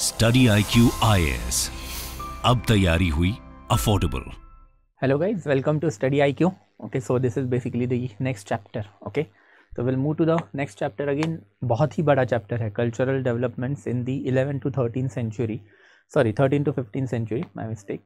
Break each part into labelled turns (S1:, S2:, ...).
S1: Study I Q I S अब तैयारी हुई affordable hello guys welcome to study iq okay so this is basically the next chapter okay so we'll move to the next chapter again बहुत ही बड़ा chapter है cultural developments in the 11 to 13 century sorry 13 to 15 century my mistake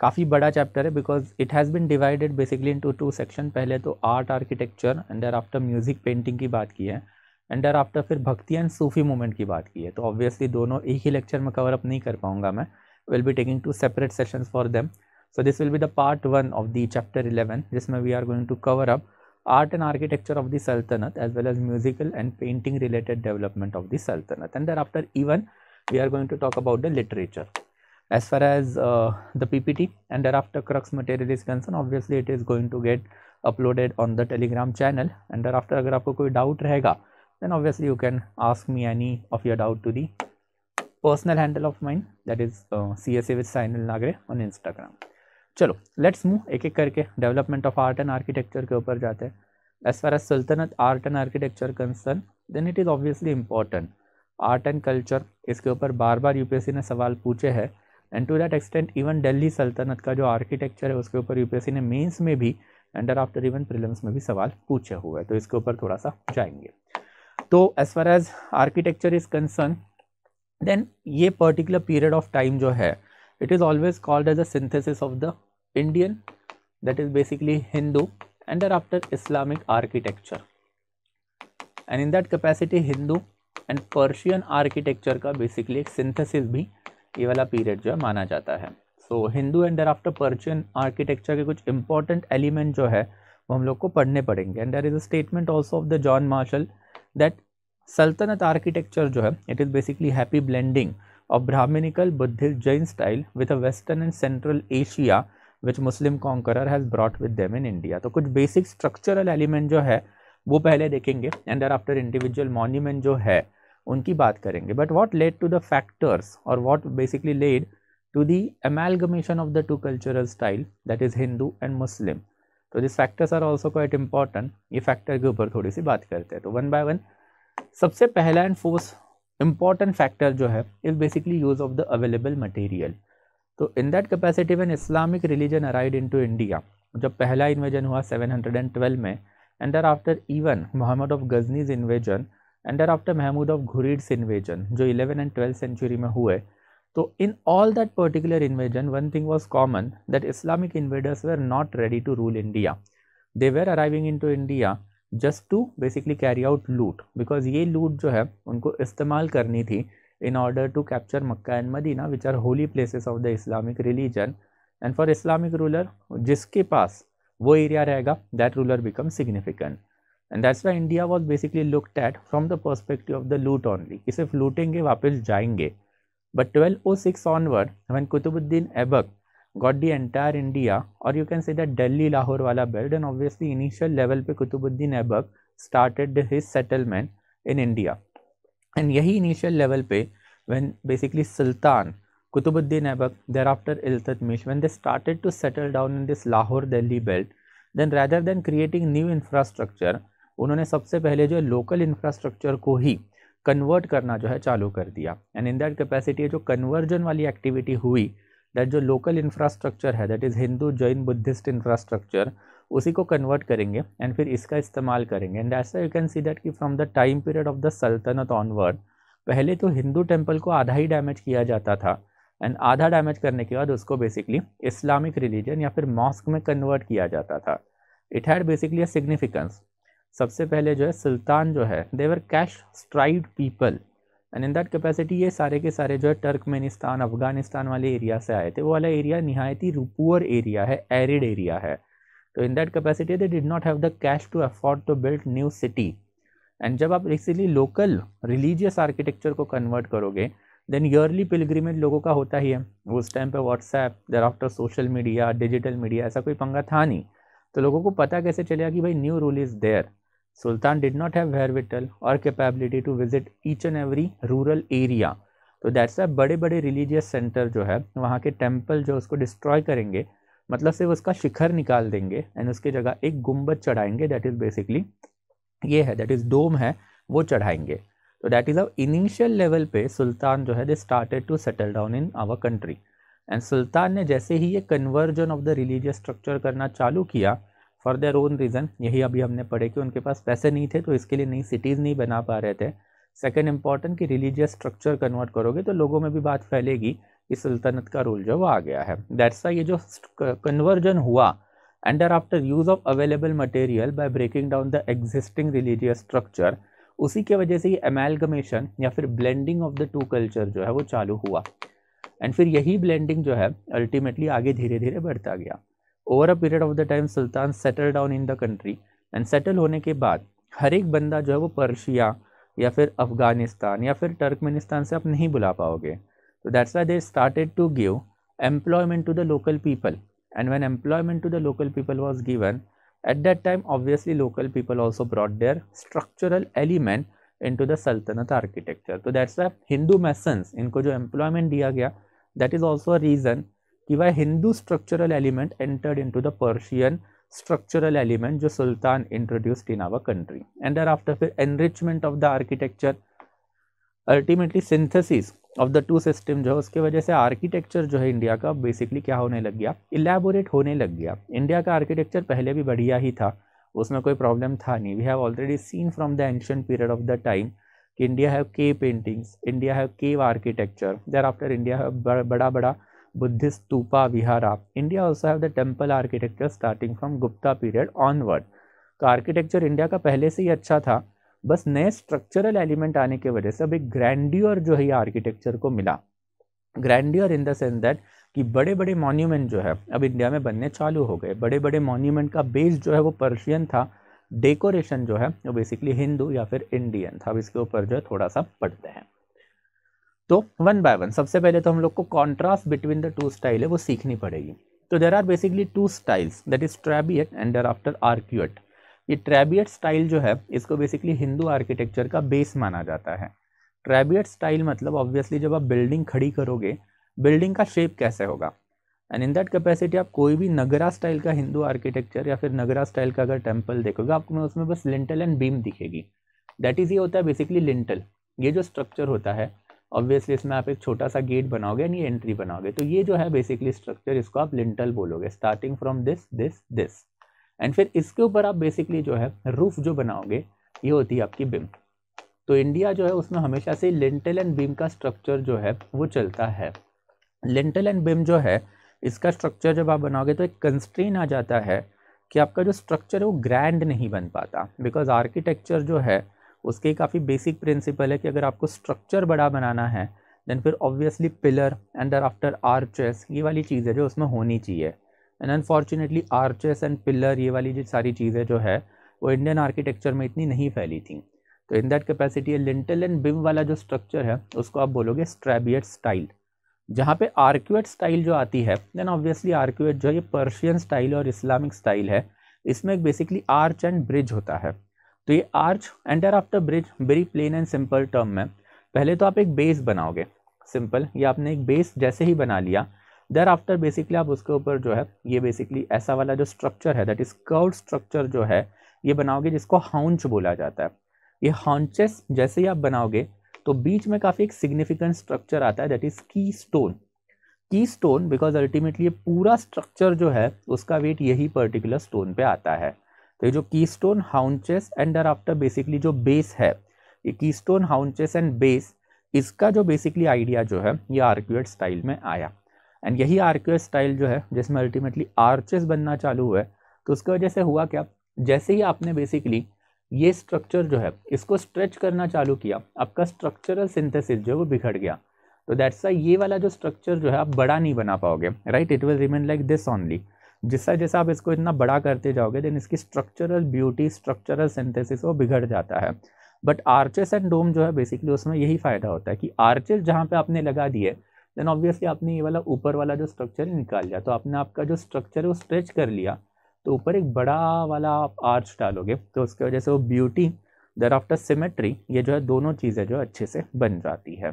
S1: काफ़ी बड़ा chapter है because it has been divided basically into two section पहले तो art architecture and thereafter music painting की बात की है एंड डर आफ्टर फिर भक्ति एंड सूफी मूवमेंट की बात की है तो ऑब्वियसली दोनों एक ही लेक्चर में कवर अप नहीं कर पाऊंगा मैं will be taking two separate session for them so this will be the part one of the chapter eleven जिसमें we are going to cover up art and architecture of the sultanate as well as musical and painting related development of the sultanate and डर after even we are going to talk about the literature as far as the P P T and डर after crux material is concern obviously it is going to get uploaded on the Telegram channel and डर after अगर आपको कोई doubt रहेगा then obviously you can ask me any of your doubt to the personal handle of mine that is uh, CSA with Sainil Nagre on Instagram. चलो let's move एक एक करके development of art and architecture के ऊपर जाते हैं as far as sultanate art and architecture concern then it is obviously important art and culture इसके ऊपर बार बार यूपीएससी ने सवाल पूछे हैं and to that extent even Delhi सल्तनत का जो आर्किटेक्चर है उसके ऊपर यूपीएससी ने मेंस में भी एंड आफ्टर इवन प्रिलिम्स में भी सवाल पूछे हुए हैं तो इसके ऊपर थोड़ा सा जाएंगे तो as far as architecture is concern then ये पर्टिकुलर पीरियड ऑफ टाइम जो है it is always called as a synthesis of the Indian that is basically Hindu and after Islamic architecture and in that capacity Hindu and Persian architecture का basically एक synthesis भी ये वाला period जो है माना जाता है so Hindu and there after Persian architecture के कुछ इंपॉर्टेंट एलिमेंट जो है वो हम लोग को पढ़ने पड़ेंगे and there is a statement also of the John Marshall that sultanate architecture जो है it is basically happy blending of Brahminical Buddhist Jain style with a western and central Asia which Muslim conqueror has brought with them in India तो कुछ basic structural element जो है वो पहले देखेंगे and there after individual monument जो है उनकी बात करेंगे but what led to the factors और what basically led to the amalgamation of the two cultural style that is Hindu and Muslim तो this factors are also quite important ये factor के ऊपर थोड़ी सी बात करते हैं तो वन बाय वन सबसे पहला एंड फोर्स इम्पॉर्टेंट फैक्टर जो है is basically use of the available material तो in that capacity one Islamic religion arrived in to India जब पहला इन्वेजन हुआ 712 में and there after even Mohammad of गजनीज invasion and there after Mahmood of घुरीड्स invasion जो 11 and 12 century में हुए तो in all that particular invasion one thing was common that Islamic invaders were not ready to rule India they were arriving in to India just to basically carry out loot because ये लूट जो है उनको इस्तेमाल करनी थी in order to capture Mecca and Medina which are holy places of the Islamic religion and for Islamic ruler जिसके पास वो एरिया रहेगा that ruler become significant and that's why India was basically looked at from the perspective of the loot only कि सिर्फ लूटेंगे वापस जाएंगे But 1206 onward, when Qutbuddin Aibak got the entire India or you can say that Delhi Lahore wala belt and obviously initial level पे Qutbuddin Aibak started his settlement in India. And यही initial level पे when basically Sultan Qutbuddin Aibak thereafter Iltutmish when they started to settle down in this Lahore Delhi belt then rather than creating new infrastructure उन्होंने सबसे पहले जो local infrastructure को ही convert करना जो है चालू कर दिया एंड इन दैट कैपेसिटी जो कन्वर्जन वाली एक्टिविटी हुई दैट जो लोकल इंफ्रास्ट्रक्चर है that is Hindu Jain Buddhist infrastructure उसी को कन्वर्ट करेंगे एंड फिर इसका इस्तेमाल करेंगे एंड ऐसा यू कैन सी दैट कि from the time period of the sultanate onward पहले तो हिंदू टेम्पल को आधा ही डैमेज किया जाता था एंड आधा डैमेज करने के बाद उसको बेसिकली इस्लामिक रिलीजन या फिर मॉस्क में कन्वर्ट किया जाता था it had basically a significance सबसे पहले जो है सुल्तान जो है they were cash strapped people and in that capacity ये सारे के सारे जो है टर्कमेनिस्तान अफगानिस्तान वाले एरिया से आए थे वो वाला एरिया नहायत ही रूपअर एरिया है एरिड एरिया है तो in that capacity they did not have the cash to afford to build new city and जब आप इसीलिए लोकल रिलीजियस आर्किटेक्चर को कन्वर्ट करोगे देन ईयरली पिलग्रीमेज लोगों का होता ही है उस टाइम पे WhatsApp thereafter social media digital media ऐसा कोई पंगा था नहीं तो लोगों को पता कैसे चलेगा कि भाई new rule is there sultan did not have wherewithal और capability to visit each and every rural area तो दैट्स अ बड़े बड़े रिलीजियस सेंटर जो है वहाँ के टेम्पल जो उसको डिस्ट्रॉय करेंगे मतलब से उसका शिखर निकाल देंगे एंड उसके जगह एक गुम्बद चढ़ाएंगे दैट इज़ बेसिकली ये है दैट इज़ डोम है वो चढ़ाएंगे तो that is a initial level पे सुल्तान जो है they started to settle down in our country and sultan ने जैसे ही ये conversion of the religious structure करना चालू किया फॉर देयर ओन रीज़न यही अभी हमने पढ़े कि उनके पास पैसे नहीं थे तो इसके लिए नई सिटीज़ नहीं बना पा रहे थे सेकेंड इम्पॉर्टेंट कि रिलीजियस स्ट्रक्चर कन्वर्ट करोगे तो लोगों में भी बात फैलेगी कि सल्तनत का रूल जो वो आ गया है दैट्स ये जो कन्वर्जन हुआ and after use of available material by breaking down the existing religious structure उसी के वजह से ये एमेलगमेशन या फिर blending of the two culture जो है वो चालू हुआ एंड फिर यही ब्लेंडिंग जो है अल्टीमेटली आगे धीरे धीरे बढ़ता गया over a period of the time sultan settle down in the country and settle होने के बाद हर एक बंदा जो है वो पर्शिया या फिर अफगानिस्तान या फिर टर्कमेनिस्तान से आप नहीं बुला पाओगे तो that's why they started to give employment to the local people and when employment to the local people was given at that time obviously local people also brought their structural element in to the सल्तनत architecture तो that's why Hindu masons इनको जो employment दिया गया that is also a reason वह Hindu structural element entered in to the Persian structural element जो सुल्तान introduced in our country and there after फिर enrichment of the architecture ultimately synthesis of the two system जो है उसके वजह से architecture जो है इंडिया का बेसिकली क्या होने लग गया इलेबोरेट होने लग गया इंडिया का आर्किटेक्चर पहले भी बढ़िया ही था उसमें कोई प्रॉब्लम था नहीं we have already seen from the ancient period of the time कि इंडिया हैव के paintings India have cave architecture thereafter India have बड़ा बड़ा Buddhist stupa vihara. India also have the temple architecture starting from Gupta period onward. तो architecture India का पहले से ही अच्छा था बस नए स्ट्रक्चरल एलिमेंट आने की वजह से अब एक ग्रैंड्योर जो है ये आर्किटेक्चर को मिला grandeur in the sense that कि बड़े बड़े मॉन्यूमेंट जो है अब इंडिया में बनने चालू हो गए बड़े बड़े मॉन्यूमेंट का बेस जो है वो पर्शियन था डेकोरेशन जो है वो बेसिकली हिंदू या फिर इंडियन था अब इसके ऊपर जो है थोड़ा सा पढ़ते हैं तो वन बाय वन सबसे पहले तो हम लोग को contrast between the two style है वो सीखनी पड़ेगी तो there are basically two styles that is trabeate and there after arcuate ये ट्रेबियट स्टाइल जो है इसको बेसिकली हिंदू आर्किटेक्चर का बेस माना जाता है ट्रेबियट स्टाइल मतलब ऑब्वियसली जब आप बिल्डिंग खड़ी करोगे बिल्डिंग का शेप कैसे होगा एंड इन दैट कैपेसिटी आप कोई भी नगरा स्टाइल का हिंदू आर्किटेक्चर या फिर नगरा स्टाइल का अगर टेम्पल देखोगे आपको उसमें बस लिंटल एंड बीम दिखेगी दैट इज़ ये होता है बेसिकली लिंटल ये जो स्ट्रक्चर होता है ऑब्वियसली इसमें आप एक छोटा सा गेट बनाओगे ये एंट्री बनाओगे तो ये जो है बेसिकली स्ट्रक्चर इसको आप लिंटल बोलोगे starting from this this this and फिर इसके ऊपर आप बेसिकली जो है रूफ जो बनाओगे ये होती है आपकी बिम तो इंडिया जो है उसमें हमेशा से लिंटल एंड बिम का स्ट्रक्चर जो है वो चलता है लिंटल एंड बिम जो है इसका स्ट्रक्चर जब आप बनाओगे तो एक कंस्ट्रेन आ जाता है कि आपका जो स्ट्रक्चर है वो ग्रैंड नहीं बन पाता बिकॉज आर्किटेक्चर जो है उसके काफ़ी बेसिक प्रिंसिपल है कि अगर आपको स्ट्रक्चर बड़ा बनाना है देन फिर obviously pillar and after arches ये वाली चीज़ें जो उसमें होनी चाहिए and unfortunately arches and pillar ये वाली जो सारी चीज़ें जो है वो इंडियन आर्किटेक्चर में इतनी नहीं फैली थी तो in that capacity lintel and beam वाला जो स्ट्रक्चर है उसको आप बोलोगे स्ट्रेबियट स्टाइल जहाँ पे आर्क्यूएट स्टाइल जो आती है देन ऑब्वियसली आर्क्यूएट जो ये पर्शियन स्टाइल और इस्लामिक स्टाइल है इसमें एक बेसिकली आर्च एंड ब्रिज होता है तो ये arch enter after bridge very plain and simple term में पहले तो आप एक बेस बनाओगे सिंपल ये आपने एक बेस जैसे ही बना लिया देर आफ्टर बेसिकली आप उसके ऊपर जो है ये बेसिकली ऐसा वाला जो स्ट्रक्चर है दैट इज कर्व स्ट्रक्चर जो है ये बनाओगे जिसको हाउंच बोला जाता है ये हाउंचेस जैसे ही आप बनाओगे तो बीच में काफ़ी एक सिग्निफिकेंट स्ट्रक्चर आता है दैट इज़ की स्टोन की स्टोन बिकॉज अल्टीमेटली ये पूरा स्ट्रक्चर जो है उसका वेट यही पर्टिकुलर स्टोन पे आता है तो ये जो की stone haunches and after basically जो बेस है ये key stone haunches and base इसका जो बेसिकली आइडिया जो है ये आर्क्यूएट स्टाइल में आया एंड यही आर्क्यूएट स्टाइल जो है जिसमें अल्टीमेटली आर्चेस बनना चालू है तो उसकी वजह से हुआ क्या जैसे ही आपने बेसिकली ये स्ट्रक्चर जो है इसको स्ट्रेच करना चालू किया आपका स्ट्रक्चरल सिंथेसिस जो है वो बिगड़ गया तो दैट्स वाई ये वाला जो स्ट्रक्चर जो है आप बड़ा नहीं बना पाओगे right it will remain like this only जैसा जैसा आप इसको इतना बड़ा करते जाओगे देन इसकी स्ट्रक्चरल ब्यूटी स्ट्रक्चरल सिंथेसिस वो बिगड़ जाता है बट आर्चेस एंड डोम जो है बेसिकली उसमें यही फ़ायदा होता है कि आर्चेस जहाँ पे आपने लगा दिए देन ऑब्वियसली आपने ये वाला ऊपर वाला जो स्ट्रक्चर निकाल लिया तो आपने आपका जो स्ट्रक्चर है वो स्ट्रेच कर लिया तो ऊपर एक बड़ा वाला आप आर्च डालोगे तो उसकी वजह से वो ब्यूटी दर आफ्टर सिमेट्री ये जो है दोनों चीज़ें जो है अच्छे से बन जाती है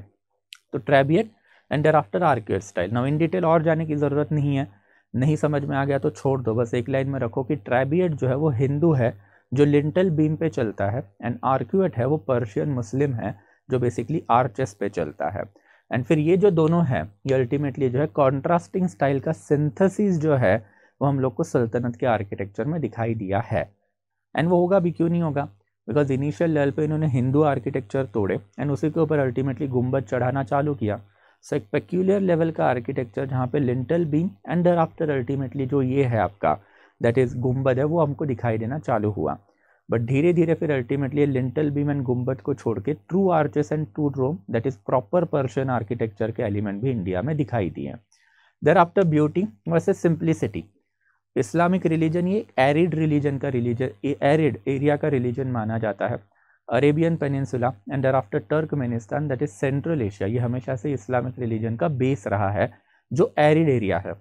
S1: तो trabeate and there after arcuate style now in detail और जाने की ज़रूरत नहीं है नहीं समझ में आ गया तो छोड़ दो बस एक लाइन में रखो कि ट्राइबियट जो है वो हिंदू है जो लिंटल बीम पे चलता है एंड आर्क्यूएट है वो पर्शियन मुस्लिम है जो बेसिकली आर्चेस पे चलता है एंड फिर ये जो दोनों है ये अल्टीमेटली जो है कॉन्ट्रास्टिंग स्टाइल का सिंथेसिस जो है वो हम लोग को सल्तनत के आर्किटेक्चर में दिखाई दिया है एंड वो होगा भी क्यों नहीं होगा बिकॉज इनिशियल लेवल पे इन्होंने हिंदू आर्किटेक्चर तोड़े एंड उसी के ऊपर अल्टीमेटली गुम्बद चढ़ाना चालू किया सो एक पेक्यूलियर लेवल का आर्किटेक्चर जहाँ पे lintel beam and there after ultimately जो ये है आपका दैट इज़ गुम्बद है वो हमको दिखाई देना चालू हुआ बट धीरे धीरे फिर अल्टीमेटली लिंटल बीम एंड गुम्बद को छोड़ के true arches and true dome that is proper Persian architecture के एलिमेंट भी इंडिया में दिखाई दिए there after beauty versus simplicity Islamic religion ये एरिड रिलीजन का रिलीजन एरिड एरिया का रिलीजन माना जाता है अरेबियन पेनिनसुला एंड डर after Turkmenistan that is central Asia ये हमेशा से इस्लामिक रिलीजन का बेस रहा है जो एरिड एरिया है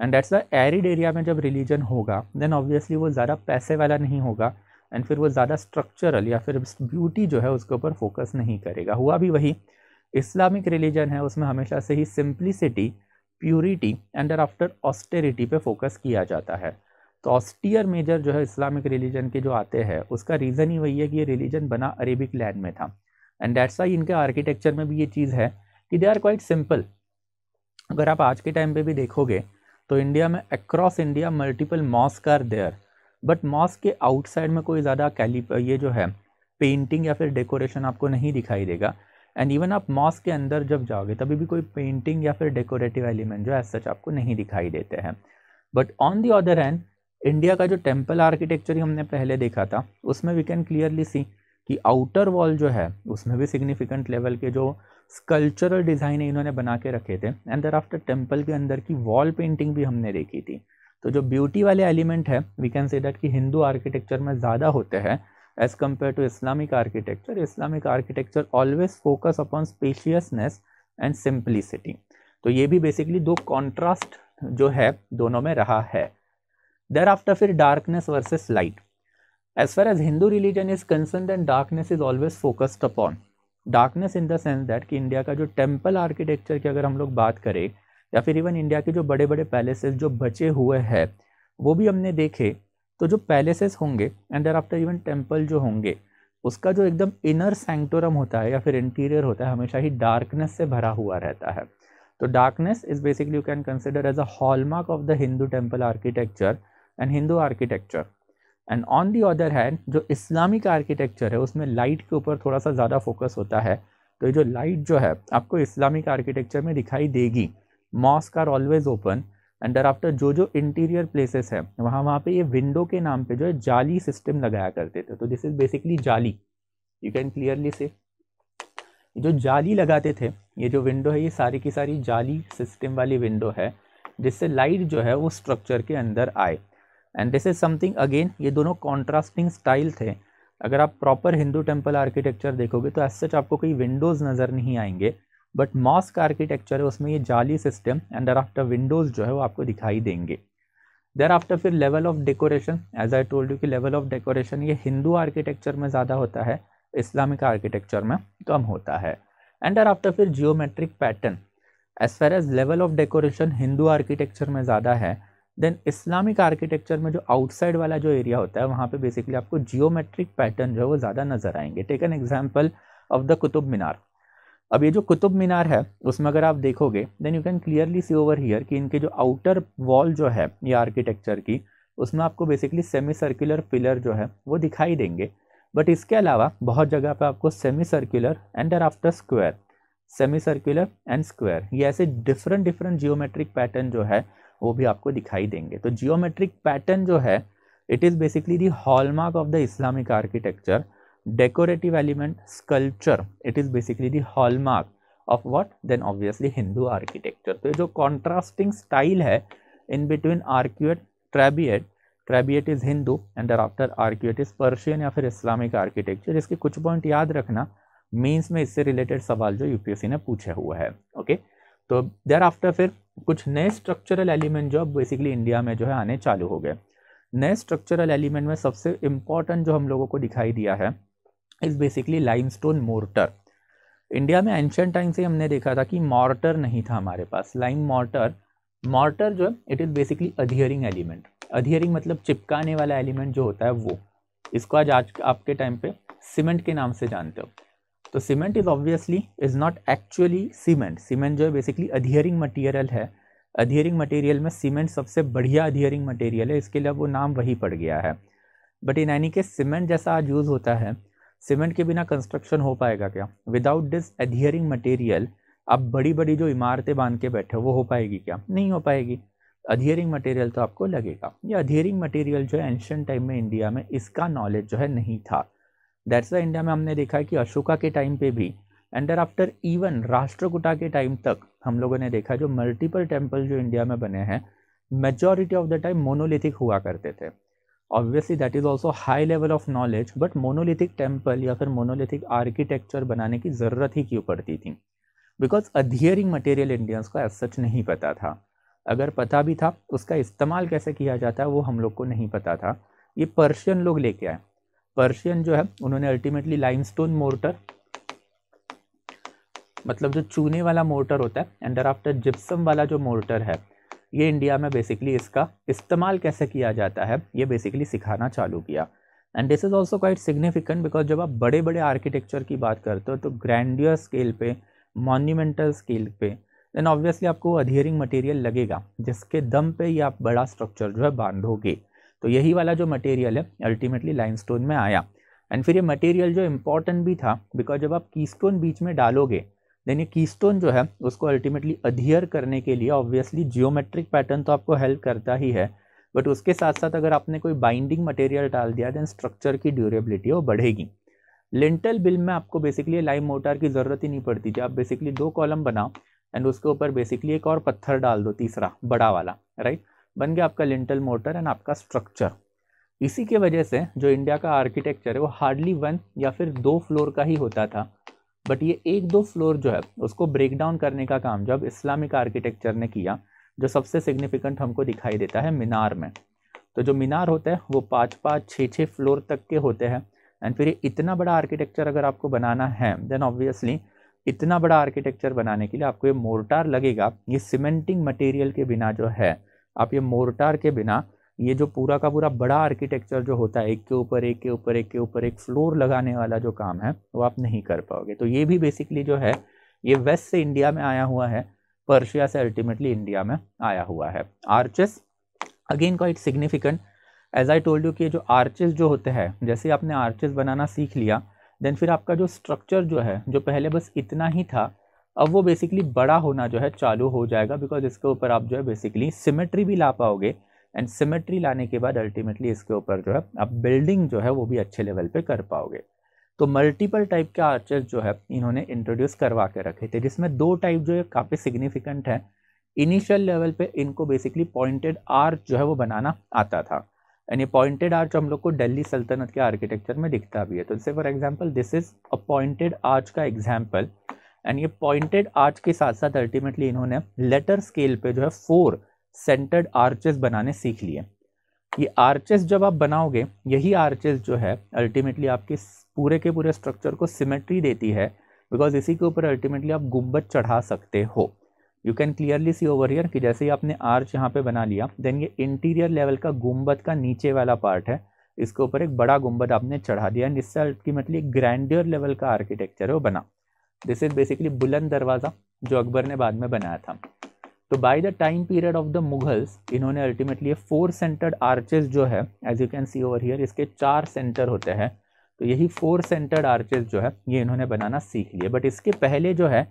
S1: and that's the arid area में जब रिलीजन होगा देन ऑब्वियसली वो ज़्यादा पैसे वाला नहीं होगा एंड फिर वो ज़्यादा स्ट्रक्चरल या फिर ब्यूटी जो है उसके ऊपर फोकस नहीं करेगा हुआ भी वही इस्लामिक रिलीजन है उसमें हमेशा से ही simplicity purity and after austerity पे फोकस किया जाता है तो ऑस्टियर मेजर जो है इस्लामिक रिलीजन के जो आते हैं उसका रीज़न ही वही है कि ये रिलीजन बना अरेबिक लैंड में था एंड डेट्स वाई इनके आर्किटेक्चर में भी ये चीज़ है कि दे आर क्वाइट सिंपल अगर आप आज के टाइम पे भी देखोगे तो इंडिया में across India multiple mosque are there but mosque के आउटसाइड में कोई ज़्यादा कैली ये जो है पेंटिंग या फिर डेकोरेशन आपको नहीं दिखाई देगा एंड इवन आप मॉस्क के अंदर जब जाओगे तभी भी कोई पेंटिंग या फिर डेकोरेटिव एलिमेंट जो है सच आपको नहीं दिखाई देते हैं but on the other hand India का जो टेम्पल आर्किटेक्चर हमने पहले देखा था उसमें वी कैन क्लियरली सी कि आउटर वॉल जो है उसमें भी सिग्निफिकेंट लेवल के जो स्कल्चरल डिज़ाइन इन्होंने बना के रखे थे एंड दर आफ्टर टेम्पल के अंदर की वॉल पेंटिंग भी हमने देखी थी तो जो ब्यूटी वाले एलिमेंट है वी कैन से डेट कि हिंदू आर्किटेक्चर में ज़्यादा होते हैं as compare to Islamic architecture Islamic architecture always focus upon spaciousness and simplicity तो ये भी बेसिकली दो कॉन्ट्रास्ट जो है दोनों में रहा है देर आफ्टर फिर darkness versus light as far as Hindu religion is concern then darkness is always focused upon darkness in the sense that कि इंडिया का जो टेम्पल आर्किटेक्चर की अगर हम लोग बात करें या फिर इवन इंडिया के जो बड़े बड़े पैलेसेस जो बचे हुए हैं वो भी हमने देखे तो जो पैलेसेस होंगे and there after even temple जो होंगे उसका जो एकदम इनर सेंक्टोरम होता है या फिर इंटीरियर होता है हमेशा ही डार्कनेस से भरा हुआ रहता है तो darkness is basically you can consider as a hallmark of the Hindu temple architecture and Hindu architecture and on the other hand जो इस्लामिक आर्किटेक्चर है उसमें लाइट के ऊपर थोड़ा सा ज़्यादा फोकस होता है तो ये जो लाइट जो है आपको इस्लामिक आर्किटेक्चर में दिखाई देगी mosque are always open and there after जो जो इंटीरियर प्लेसेस है वहाँ वहाँ पे ये विंडो के नाम पे जो है जाली सिस्टम लगाया करते थे तो this is basically jali you can clearly से जो जाली लगाते थे ये जो विंडो है ये सारी की सारी जाली सिस्टम वाली विंडो है जिससे लाइट जो है वो स्ट्रक्चर के अंदर आए and this is something again ये दोनों कॉन्ट्रास्टिंग स्टाइल थे अगर आप प्रॉपर हिंदू टेम्पल आर्किटेक्चर देखोगे तो एज सच आपको कोई विंडोज़ नज़र नहीं आएंगे बट मॉस्क आर्किटेक्चर है उसमें ये jali system and after windows जो है वो आपको दिखाई देंगे देर आफ्टर फिर level of decoration as I told you कि लेवल ऑफ डेकोरेशन ये हिंदू आर्किटेक्चर में ज़्यादा होता है इस्लामिक आर्किटेक्चर में कम होता है एंड देर आफ्टर फिर geometric pattern as far as level of decoration Hindu architecture में ज़्यादा है देन इस्लामिक आर्किटेक्चर में जो आउटसाइड वाला जो एरिया होता है वहाँ पे बेसिकली आपको जियोमेट्रिक पैटर्न जो है वो ज़्यादा नज़र आएंगे take an example of the Qutub Minar अब ये जो कुतुब मीनार है उसमें अगर आप देखोगे then you can clearly see over here कि इनके जो आउटर वॉल जो है ये आर्किटेक्चर की उसमें आपको बेसिकली सेमी सर्कुलर पिलर जो है वो दिखाई देंगे बट इसके अलावा बहुत जगह पे आपको सेमी सर्कुलर एंड डर after square semi circular and square ये ऐसे डिफरेंट डिफरेंट जियोमेट्रिक पैटर्न जो है वो भी आपको दिखाई देंगे तो जियोमेट्रिक पैटर्न जो है it is basically the hallmark of the Islamic architecture decorative element sculpture it is basically the hallmark of what then obviously Hindu architecture तो ये जो कॉन्ट्रास्टिंग स्टाइल है in between arcuate trabeate trabeate is Hindu and there after arcuate is Persian या फिर Islamic architecture इसके कुछ point याद रखना मीन्स में इससे रिलेटेड सवाल जो यूपीएससी ने पूछा हुआ है ओके okay? तो देर आफ्टर फिर कुछ नए स्ट्रक्चरल एलिमेंट जो अब बेसिकली इंडिया में जो है आने चालू हो गए नए स्ट्रक्चरल एलिमेंट में सबसे इम्पॉर्टेंट जो हम लोगों को दिखाई दिया है is basically stone mortar India में एंशंट टाइम से हमने देखा था कि मॉर्टर नहीं था हमारे पास लाइम मॉर्टर मॉर्टर जो है it is basically adhering element adhering मतलब चिपकाने वाला एलिमेंट जो होता है वो इसको आज आज आपके टाइम पे सीमेंट के नाम से जानते हो तो cement is obviously is not actually cement cement जो है बेसिकली अधियरिंग मटेरियल है अधियरिंग मटेरियल में सीमेंट सबसे बढ़िया अधियरिंग मटेरियल है इसके लिए वो नाम वही पड़ गया है but in any case cement जैसा आज यूज़ होता है सीमेंट के बिना कंस्ट्रक्शन हो पाएगा क्या विदाउट दिस अधियरिंग मटेरियल आप बड़ी बड़ी जो इमारतें बांध के बैठे हो वो हो पाएगी क्या नहीं हो पाएगी अधियरिंग मटेरियल तो आपको लगेगा ये अधियरिंग मटेरियल जो है एंशंट टाइम में इंडिया में इसका नॉलेज जो है नहीं था दैट्स द इंडिया में हमने देखा कि अशोका के टाइम पे भी and there after even Rashtrakuta के टाइम तक हम लोगों ने देखा जो मल्टीपल टेम्पल जो इंडिया में बने हैं majority of the time monolithic हुआ करते थे obviously that is also high level of knowledge but monolithic temple या फिर मोनोलिथिक आर्किटेक्चर बनाने की ज़रूरत ही क्यों पड़ती थी बिकॉज अधियरिंग मटेरियल इंडियंस को एज सच नहीं पता था अगर पता भी था उसका इस्तेमाल कैसे किया जाता है वो हम लोग को नहीं पता था ये पर्शियन लोग लेके आए पर्शियन जो है उन्होंने अल्टीमेटली लाइमस्टोन मोर्टर मतलब जो चूने वाला मोर्टर होता है एंड आफ्टर जिप्सम वाला जो मोर्टर है ये इंडिया में बेसिकली इसका इस्तेमाल कैसे किया जाता है ये बेसिकली सिखाना चालू किया and this is also quite significant because जब आप बड़े बड़े आर्किटेक्चर की बात करते हो तो ग्रैंडियर स्केल पे मॉन्यूमेंटल स्केल पे देन ऑब्वियसली आपको अधेरिंग मटेरियल लगेगा जिसके दम पे ये आप बड़ा स्ट्रक्चर जो है बांधोगे तो यही वाला जो मटेरियल है अल्टीमेटली लाइमस्टोन में आया एंड फिर ये मटेरियल जो इम्पॉर्टेंट भी था बिकॉज जब आप कीस्टोन बीच में डालोगे देन ये कीस्टोन जो है उसको अल्टीमेटली अधियर करने के लिए ऑब्वियसली जियोमेट्रिक पैटर्न तो आपको हेल्प करता ही है बट उसके साथ साथ अगर आपने कोई बाइंडिंग मटेरियल डाल दिया देन स्ट्रक्चर की ड्यूरेबिलिटी वो बढ़ेगी लेंटल बिल में आपको बेसिकली लाइम मोटर की ज़रूरत ही नहीं पड़ती थी आप बेसिकली दो कॉलम बनाओ एंड उसके ऊपर बेसिकली एक और पत्थर डाल दो तीसरा बड़ा वाला राइट बन गया आपका लिंटल मोटर एंड आपका स्ट्रक्चर इसी के वजह से जो इंडिया का आर्किटेक्चर है वो हार्डली वन या फिर दो फ्लोर का ही होता था बट ये एक दो फ्लोर जो है उसको ब्रेक डाउन करने का काम जो अब इस्लामिक आर्किटेक्चर ने किया जो सबसे सिग्निफिकेंट हमको दिखाई देता है मीनार में तो जो मीनार होता है वो पाँच पाँच छः छः फ्लोर तक के होते हैं एंड फिर ये इतना बड़ा आर्किटेक्चर अगर आपको बनाना है देन ऑब्वियसली इतना बड़ा आर्किटेक्चर बनाने के लिए आपको ये मोर्टार लगेगा ये सीमेंटिंग मटेरियल के बिना जो है आप ये मोर्टार के बिना ये जो पूरा का पूरा बड़ा आर्किटेक्चर जो होता है एक के ऊपर एक के ऊपर एक के ऊपर एक फ्लोर लगाने वाला जो काम है वो आप नहीं कर पाओगे तो ये भी बेसिकली जो है ये वेस्ट से इंडिया में आया हुआ है पर्शिया से अल्टीमेटली इंडिया में आया हुआ है arches again quite significant as I told you कि जो आर्चेस जो होते हैं जैसे आपने आर्चेस बनाना सीख लिया देन फिर आपका जो स्ट्रक्चर जो है जो पहले बस इतना ही था अब वो बेसिकली बड़ा होना जो है चालू हो जाएगा बिकॉज इसके ऊपर आप जो है बेसिकली सिमेट्री भी ला पाओगे एंड सिमेट्री लाने के बाद अल्टीमेटली इसके ऊपर जो है आप बिल्डिंग जो है वो भी अच्छे लेवल पे कर पाओगे तो मल्टीपल टाइप के आर्चेस जो है इन्होंने इंट्रोड्यूस करवा के रखे थे जिसमें दो टाइप जो है काफ़ी सिग्निफिकेंट है इनिशियल लेवल पे इनको बेसिकली पॉइंटेड आर्च जो है वो बनाना आता था यानी पॉइंटेड आर्च हम लोग को दिल्ली सल्तनत के आर्किटेक्चर में दिखता भी है तो जैसे for example this is a pointed arch का एग्जाम्पल एंड ये पॉइंटेड आर्च के साथ साथ अल्टीमेटली इन्होंने लेटर स्केल पे जो है फोर सेंटर्ड आर्चेस बनाने सीख लिए ये आर्चेस जब आप बनाओगे यही आर्चेस जो है अल्टीमेटली आपके पूरे के पूरे स्ट्रक्चर को सिमेट्री देती है बिकॉज इसी के ऊपर अल्टीमेटली आप गुम्बद चढ़ा सकते हो you can clearly see over here कि जैसे ही आपने आर्च यहाँ पे बना लिया देन ये इंटीरियर लेवल का गुम्बद का नीचे वाला पार्ट है इसके ऊपर एक बड़ा गुम्बद आपने चढ़ा दिया एंड इससे अल्टीमेटली ग्रैंडियर लेवल का आर्किटेक्चर है वो बना this is basically Buland Darwaza जो अकबर ने बाद में बनाया था तो by the time period of the Mughals इन्होंने अल्टीमेटली ये फोर सेंटर्ड आर्चेज जो है as you can see over here इसके चार सेंटर होते हैं तो यही फोर सेंटर्ड आर्चेज जो है ये इन्होंने बनाना सीख लिया बट इसके पहले जो है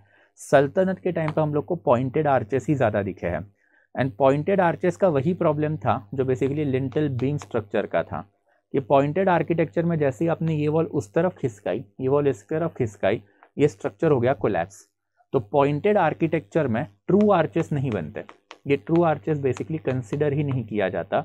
S1: सल्तनत के टाइम पर हम लोग को पॉइंटेड आर्चेस ही ज़्यादा दिखे हैं एंड पॉइंटेड आर्चेस का वही प्रॉब्लम था जो बेसिकली लिंटल बीम स्ट्रक्चर का था कि पॉइंटेड आर्किटेक्चर में जैसे ही आपने ये वॉल उस तरफ खिसकाई ये वॉल इस तरफ खिसकाई ये स्ट्रक्चर हो गया कोलैप्स तो पॉइंटेड आर्किटेक्चर में ट्रू आर्चेस नहीं बनते ये ट्रू आर्चेस बेसिकली कंसिडर ही नहीं किया जाता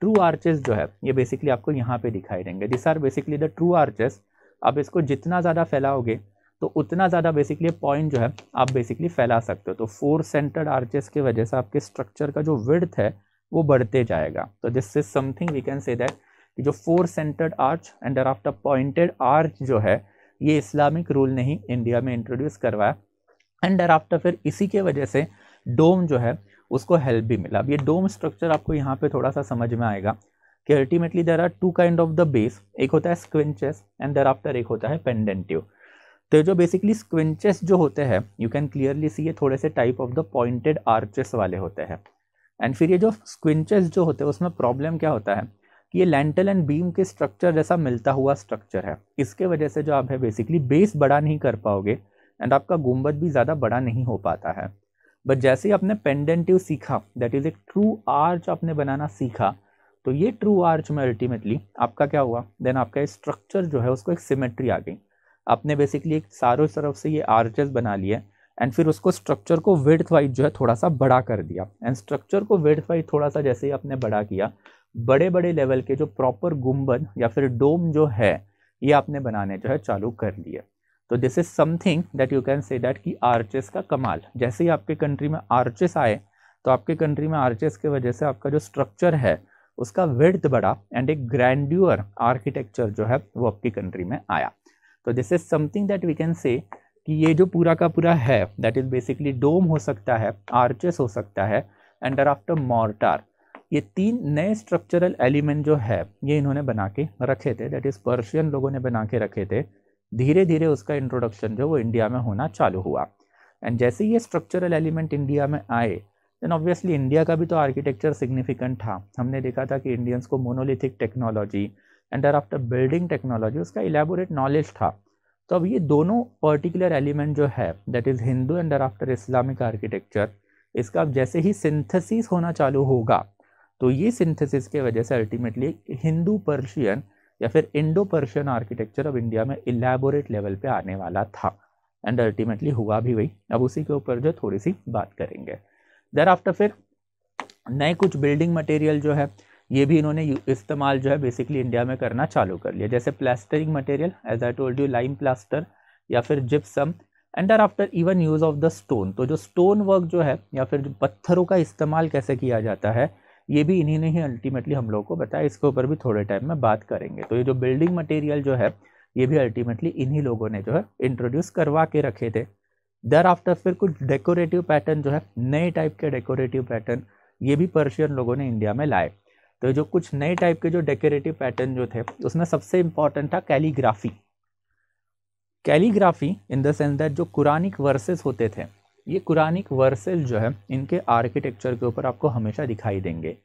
S1: ट्रू आर्चेस जो है ये बेसिकली आपको यहाँ पे दिखाई देंगे this are basically the true arches आप इसको जितना ज़्यादा फैलाओगे तो उतना ज़्यादा बेसिकली पॉइंट जो है आप बेसिकली फैला सकते हो तो फोर सेंटर्ड आर्चेस की वजह से आपके स्ट्रक्चर का जो विड्थ है वो बढ़ते जाएगा तो this is something we can say that जो four centred arch and after pointed arch जो है ये इस्लामिक रूल नहीं इंडिया में इंट्रोड्यूस करवाया एंड डर आफ्टर फिर इसी के वजह से डोम जो है उसको हेल्प भी मिला अब ये डोम स्ट्रक्चर आपको यहाँ पे थोड़ा सा समझ में आएगा कि ultimately there are two kind of the base एक होता है स्क्विंचेस एंड देर आफ्टर एक होता है पेंडेंटिव तो जो बेसिकली स्क्विंचेस जो होते हैं यू कैन क्लियरली सी ये थोड़े से type of the pointed arches वाले होते हैं एंड फिर ये जो स्क्विंचेस जो होते हैं उसमें प्रॉब्लम क्या होता है ये लेंटल एंड बीम के स्ट्रक्चर जैसा मिलता हुआ स्ट्रक्चर है इसके वजह से जो आप है बेसिकली बेस बड़ा नहीं कर पाओगे एंड आपका गुंबद भी ज़्यादा बड़ा नहीं हो पाता है बट जैसे ही आपने पेंडेंटिव सीखा that is a true arch आपने बनाना सीखा तो ये ट्रू आर्च में अल्टीमेटली आपका क्या हुआ देन आपका स्ट्रक्चर जो है उसको एक सिमेट्री आ गई आपने बेसिकली एक चारों तरफ से ये आर्चेस बना लिए एंड फिर उसको स्ट्रक्चर को वेड वाइज जो है थोड़ा सा बड़ा कर दिया एंड स्ट्रक्चर को वेड वाइज थोड़ा सा जैसे ही आपने बड़ा किया बड़े बड़े लेवल के जो प्रॉपर गुम्बद या फिर डोम जो है ये आपने बनाने जो है चालू कर लिए तो this is something that you can say that कि आर्चेस का कमाल जैसे ही आपके कंट्री में आर्चेस आए तो आपके कंट्री में आर्चेस की वजह से आपका जो स्ट्रक्चर है उसका विर्थ बढ़ा एंड एक ग्रैंड्यूअर आर्किटेक्चर जो है वो आपकी कंट्री में आया तो this is something that we can say कि ये जो पूरा का पूरा है दैट इज़ बेसिकली डोम हो सकता है आर्चेस हो सकता है एंड आफ्टर मॉर्टार ये तीन नए स्ट्रक्चरल एलिमेंट जो है ये इन्होंने बना के रखे थे दैट इज़ पर्शियन लोगों ने बना के रखे थे धीरे धीरे उसका इंट्रोडक्शन जो वो इंडिया में होना चालू हुआ एंड जैसे ये स्ट्रक्चरल एलिमेंट इंडिया में आए देन ऑब्वियसली इंडिया का भी तो आर्किटेक्चर सिग्निफिकेंट था हमने देखा था कि इंडियंस को मोनोलिथिक टेक्नोलॉजी एंड डर आफ्टर बिल्डिंग टेक्नोलॉजी उसका इलेबोरेट नॉलेज था तो अब ये दोनों पर्टिकुलर एलिमेंट जो है दैट इज़ हिंदू एंड डर आफ्टर इस्लामिक आर्किटेक्चर इसका अब जैसे ही सिंथेसिस होना चालू होगा तो ये सिंथेसिस के वजह से अल्टीमेटली हिंदू पर्शियन या फिर इंडो पर्शियन आर्किटेक्चर अब इंडिया में इलेबोरेट लेवल पे आने वाला था एंड अल्टीमेटली हुआ भी वही अब उसी के ऊपर जो थोड़ी सी बात करेंगे देर आफ्टर फिर नए कुछ बिल्डिंग मटेरियल जो है ये भी इन्होंने इस्तेमाल जो है बेसिकली इंडिया में करना चालू कर लिया जैसे plastering material as I told you lime plaster या फिर gypsum and are after even use of the stone तो जो स्टोन वर्क जो है या फिर जो पत्थरों का इस्तेमाल कैसे किया जाता है ये भी इन्हीं ने ही अल्टीमेटली हम लोगों को बताया इसके ऊपर भी थोड़े टाइम में बात करेंगे तो ये जो बिल्डिंग मटेरियल जो है ये भी अल्टीमेटली इन्हीं लोगों ने जो है इंट्रोड्यूस करवा के रखे थे दर आफ्टर फिर कुछ डेकोरेटिव पैटर्न जो है नए टाइप के डेकोरेटिव पैटर्न ये भी पर्शियन लोगों ने इंडिया में लाए तो जो कुछ नए टाइप के जो डेकोरेटिव पैटर्न जो थे उसमें सबसे इम्पॉर्टेंट था calligraphy calligraphy in the sense that जो कुरानिक वर्सेस होते थे ये कुरानिक वर्सेल जो है इनके आर्किटेक्चर के ऊपर आपको हमेशा दिखाई देंगे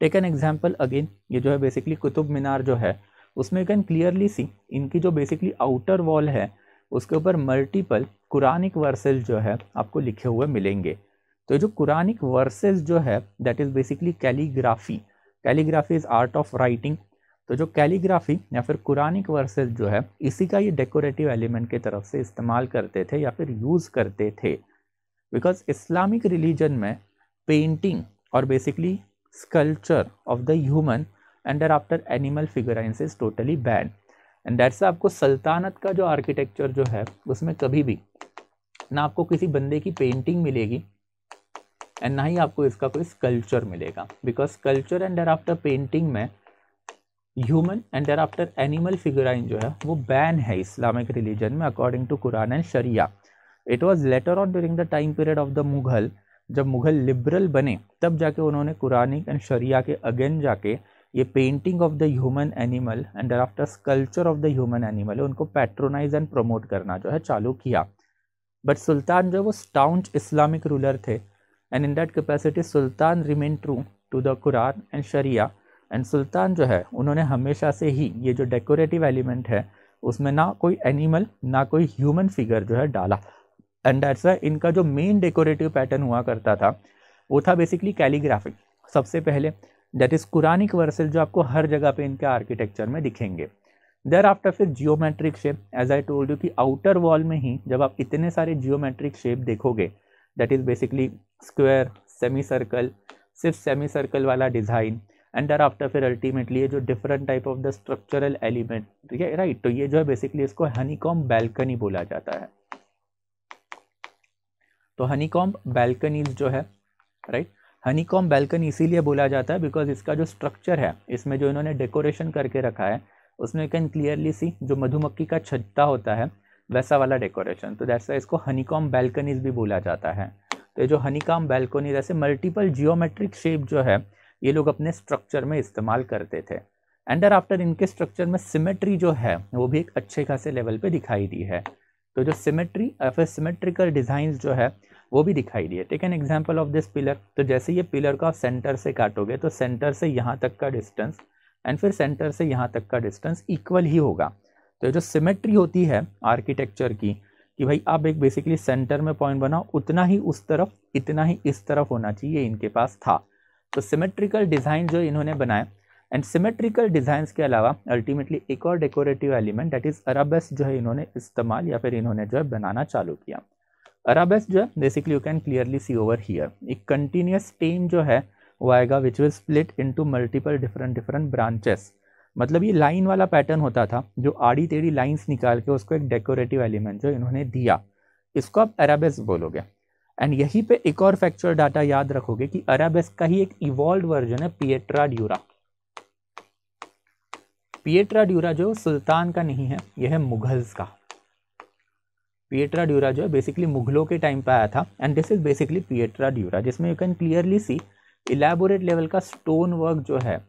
S1: टेक एन एग्जाम्पल अगेन ये जो है बेसिकली कुतुब मीनार जो है उसमें कैन क्लियरली सी इनकी जो बेसिकली आउटर वॉल है उसके ऊपर मल्टीपल कुरानिक वर्सेल जो है आपको लिखे हुए मिलेंगे तो जो कुरानिक वर्सेस जो है that is basically calligraphy calligraphy is art of writing तो जो कैलीग्राफी या फिर कुरानिक वर्सेस जो है इसी का ये डेकोरेटिव एलिमेंट के तरफ से इस्तेमाल करते थे या फिर यूज़ करते थे बिकॉज इस्लामिक रिलीजन में पेंटिंग और basically sculpture of the human and after animal figurines is totally ban and that's आपको सल्तनत का जो आर्किटेक्चर जो है उसमें कभी भी ना आपको किसी बंदे की पेंटिंग मिलेगी एंड ना ही आपको इसका कोई स्कल्चर मिलेगा because culture and after painting में human and after animal figurine जो है वो बैन है इस्लामिक रिलीजन में according to Quran and sharia it was later on during the time period of the Mughal जब मुगल लिबरल बने तब जाके उन्होंने कुरानिक एंड शरिया के अगेन जाके ये painting of the human animal and after sculpture of the human animal उनको patronise and promote करना जो है चालू किया बट सुल्तान जो वो स्टाउंच इस्लामिक रूलर थे and in that capacity Sultan remain true to the Quran and sharia and सुल्तान जो है उन्होंने हमेशा से ही ये जो डेकोरेटिव एलिमेंट है उसमें ना कोई एनिमल ना कोई ह्यूमन फिगर जो है डाला अंडरसा इनका जो मेन डेकोरेटिव पैटर्न हुआ करता था वो था बेसिकली कैलीग्राफिक सबसे पहले दैट इज़ कुरानिक वर्सल जो आपको हर जगह पे इनके आर्किटेक्चर में दिखेंगे देर आफ्टर फिर geometric shape as I told you कि आउटर वॉल में ही जब आप इतने सारे जियोमेट्रिक शेप देखोगे that is basically square semi circle सिर्फ सेमी सर्कल वाला डिज़ाइन एंड देर आफ्टर फिर अल्टीमेटली ये जो different type of the structural element ठीक है राइट तो ये जो है बेसिकली इसको हनीकॉम बैल्कनी बोला जाता है तो हनीकॉम्ब बैल्कनीज जो है राइट कॉम बैल्कनी इसीलिए बोला जाता है बिकॉज इसका जो स्ट्रक्चर है इसमें जो इन्होंने डेकोरेशन करके रखा है उसमें कैन क्लियरली सी जो मधुमक्खी का छत्ता होता है वैसा वाला डेकोरेशन तो जैसा इसको हनीकॉम बैल्कनीज भी बोला जाता है तो ये जो हनीकॉम बैल्कनीज ऐसे मल्टीपल जियोमेट्रिक शेप जो है ये लोग अपने स्ट्रक्चर में इस्तेमाल करते थे एंड दर आफ्टर इनके स्ट्रक्चर में सिमेट्री जो है वो भी एक अच्छे खासे लेवल पे दिखाई दी है तो जो सिमेट्री या फिर सिमेट्रिकल डिज़ाइंस जो है वो भी दिखाई दिए take an example of this pillar तो जैसे ये पिलर को आप सेंटर से काटोगे तो सेंटर से यहाँ तक का डिस्टेंस एंड फिर सेंटर से यहाँ तक का डिस्टेंस इक्वल ही होगा तो जो सिमेट्री होती है आर्किटेक्चर की कि भाई आप एक बेसिकली सेंटर में पॉइंट बनाओ उतना ही उस तरफ इतना ही इस तरफ होना चाहिए इनके पास था तो सिमेट्रिकल डिज़ाइन जो इन्होंने बनाए एंड सिमेट्रिकल डिज़ाइंस के अलावा अल्टीमेटली एक और decorative element that is arabesque जो है इन्होंने इस्तेमाल या फिर इन्होंने जो है बनाना चालू किया अराबेस्क जो है basically you can clearly see over here एक कंटिन्यूस स्टेम जो है वो आएगा which will split into multiple different different branches मतलब ये लाइन वाला पैटर्न होता था जो आड़ी टेढ़ी लाइन्स निकाल के उसको एक डेकोरेटिव एलिमेंट जो इन्होंने दिया इसको आप अराबेस बोलोगे एंड यहीं पे एक और फैक्चुअल डाटा याद रखोगे कि अराबेस का ही एक इवॉल्व वर्जन है पिएट्रा ड्यूरा पिएट्रा ड्यूरा जो सुल्तान का नहीं है यह है मुगल्स का पिएट्रा ड्यूरा जो है बेसिकली मुगलों के टाइम पर आया था and this is basically pietra dura जिसमें you can clearly see elaborate level का स्टोन वर्क जो है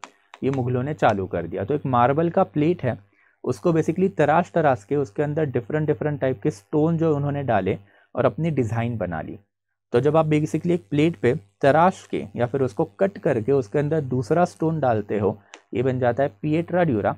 S1: ये मुगलों ने चालू कर दिया तो एक मार्बल का प्लेट है उसको बेसिकली तराश तराश के उसके अंदर डिफरेंट डिफरेंट टाइप के स्टोन जो उन्होंने डाले और अपनी डिज़ाइन बना ली तो जब आप बेसिकली एक प्लेट पे तराश के या फिर उसको कट करके उसके अंदर दूसरा स्टोन डालते हो ये बन जाता है pietra dura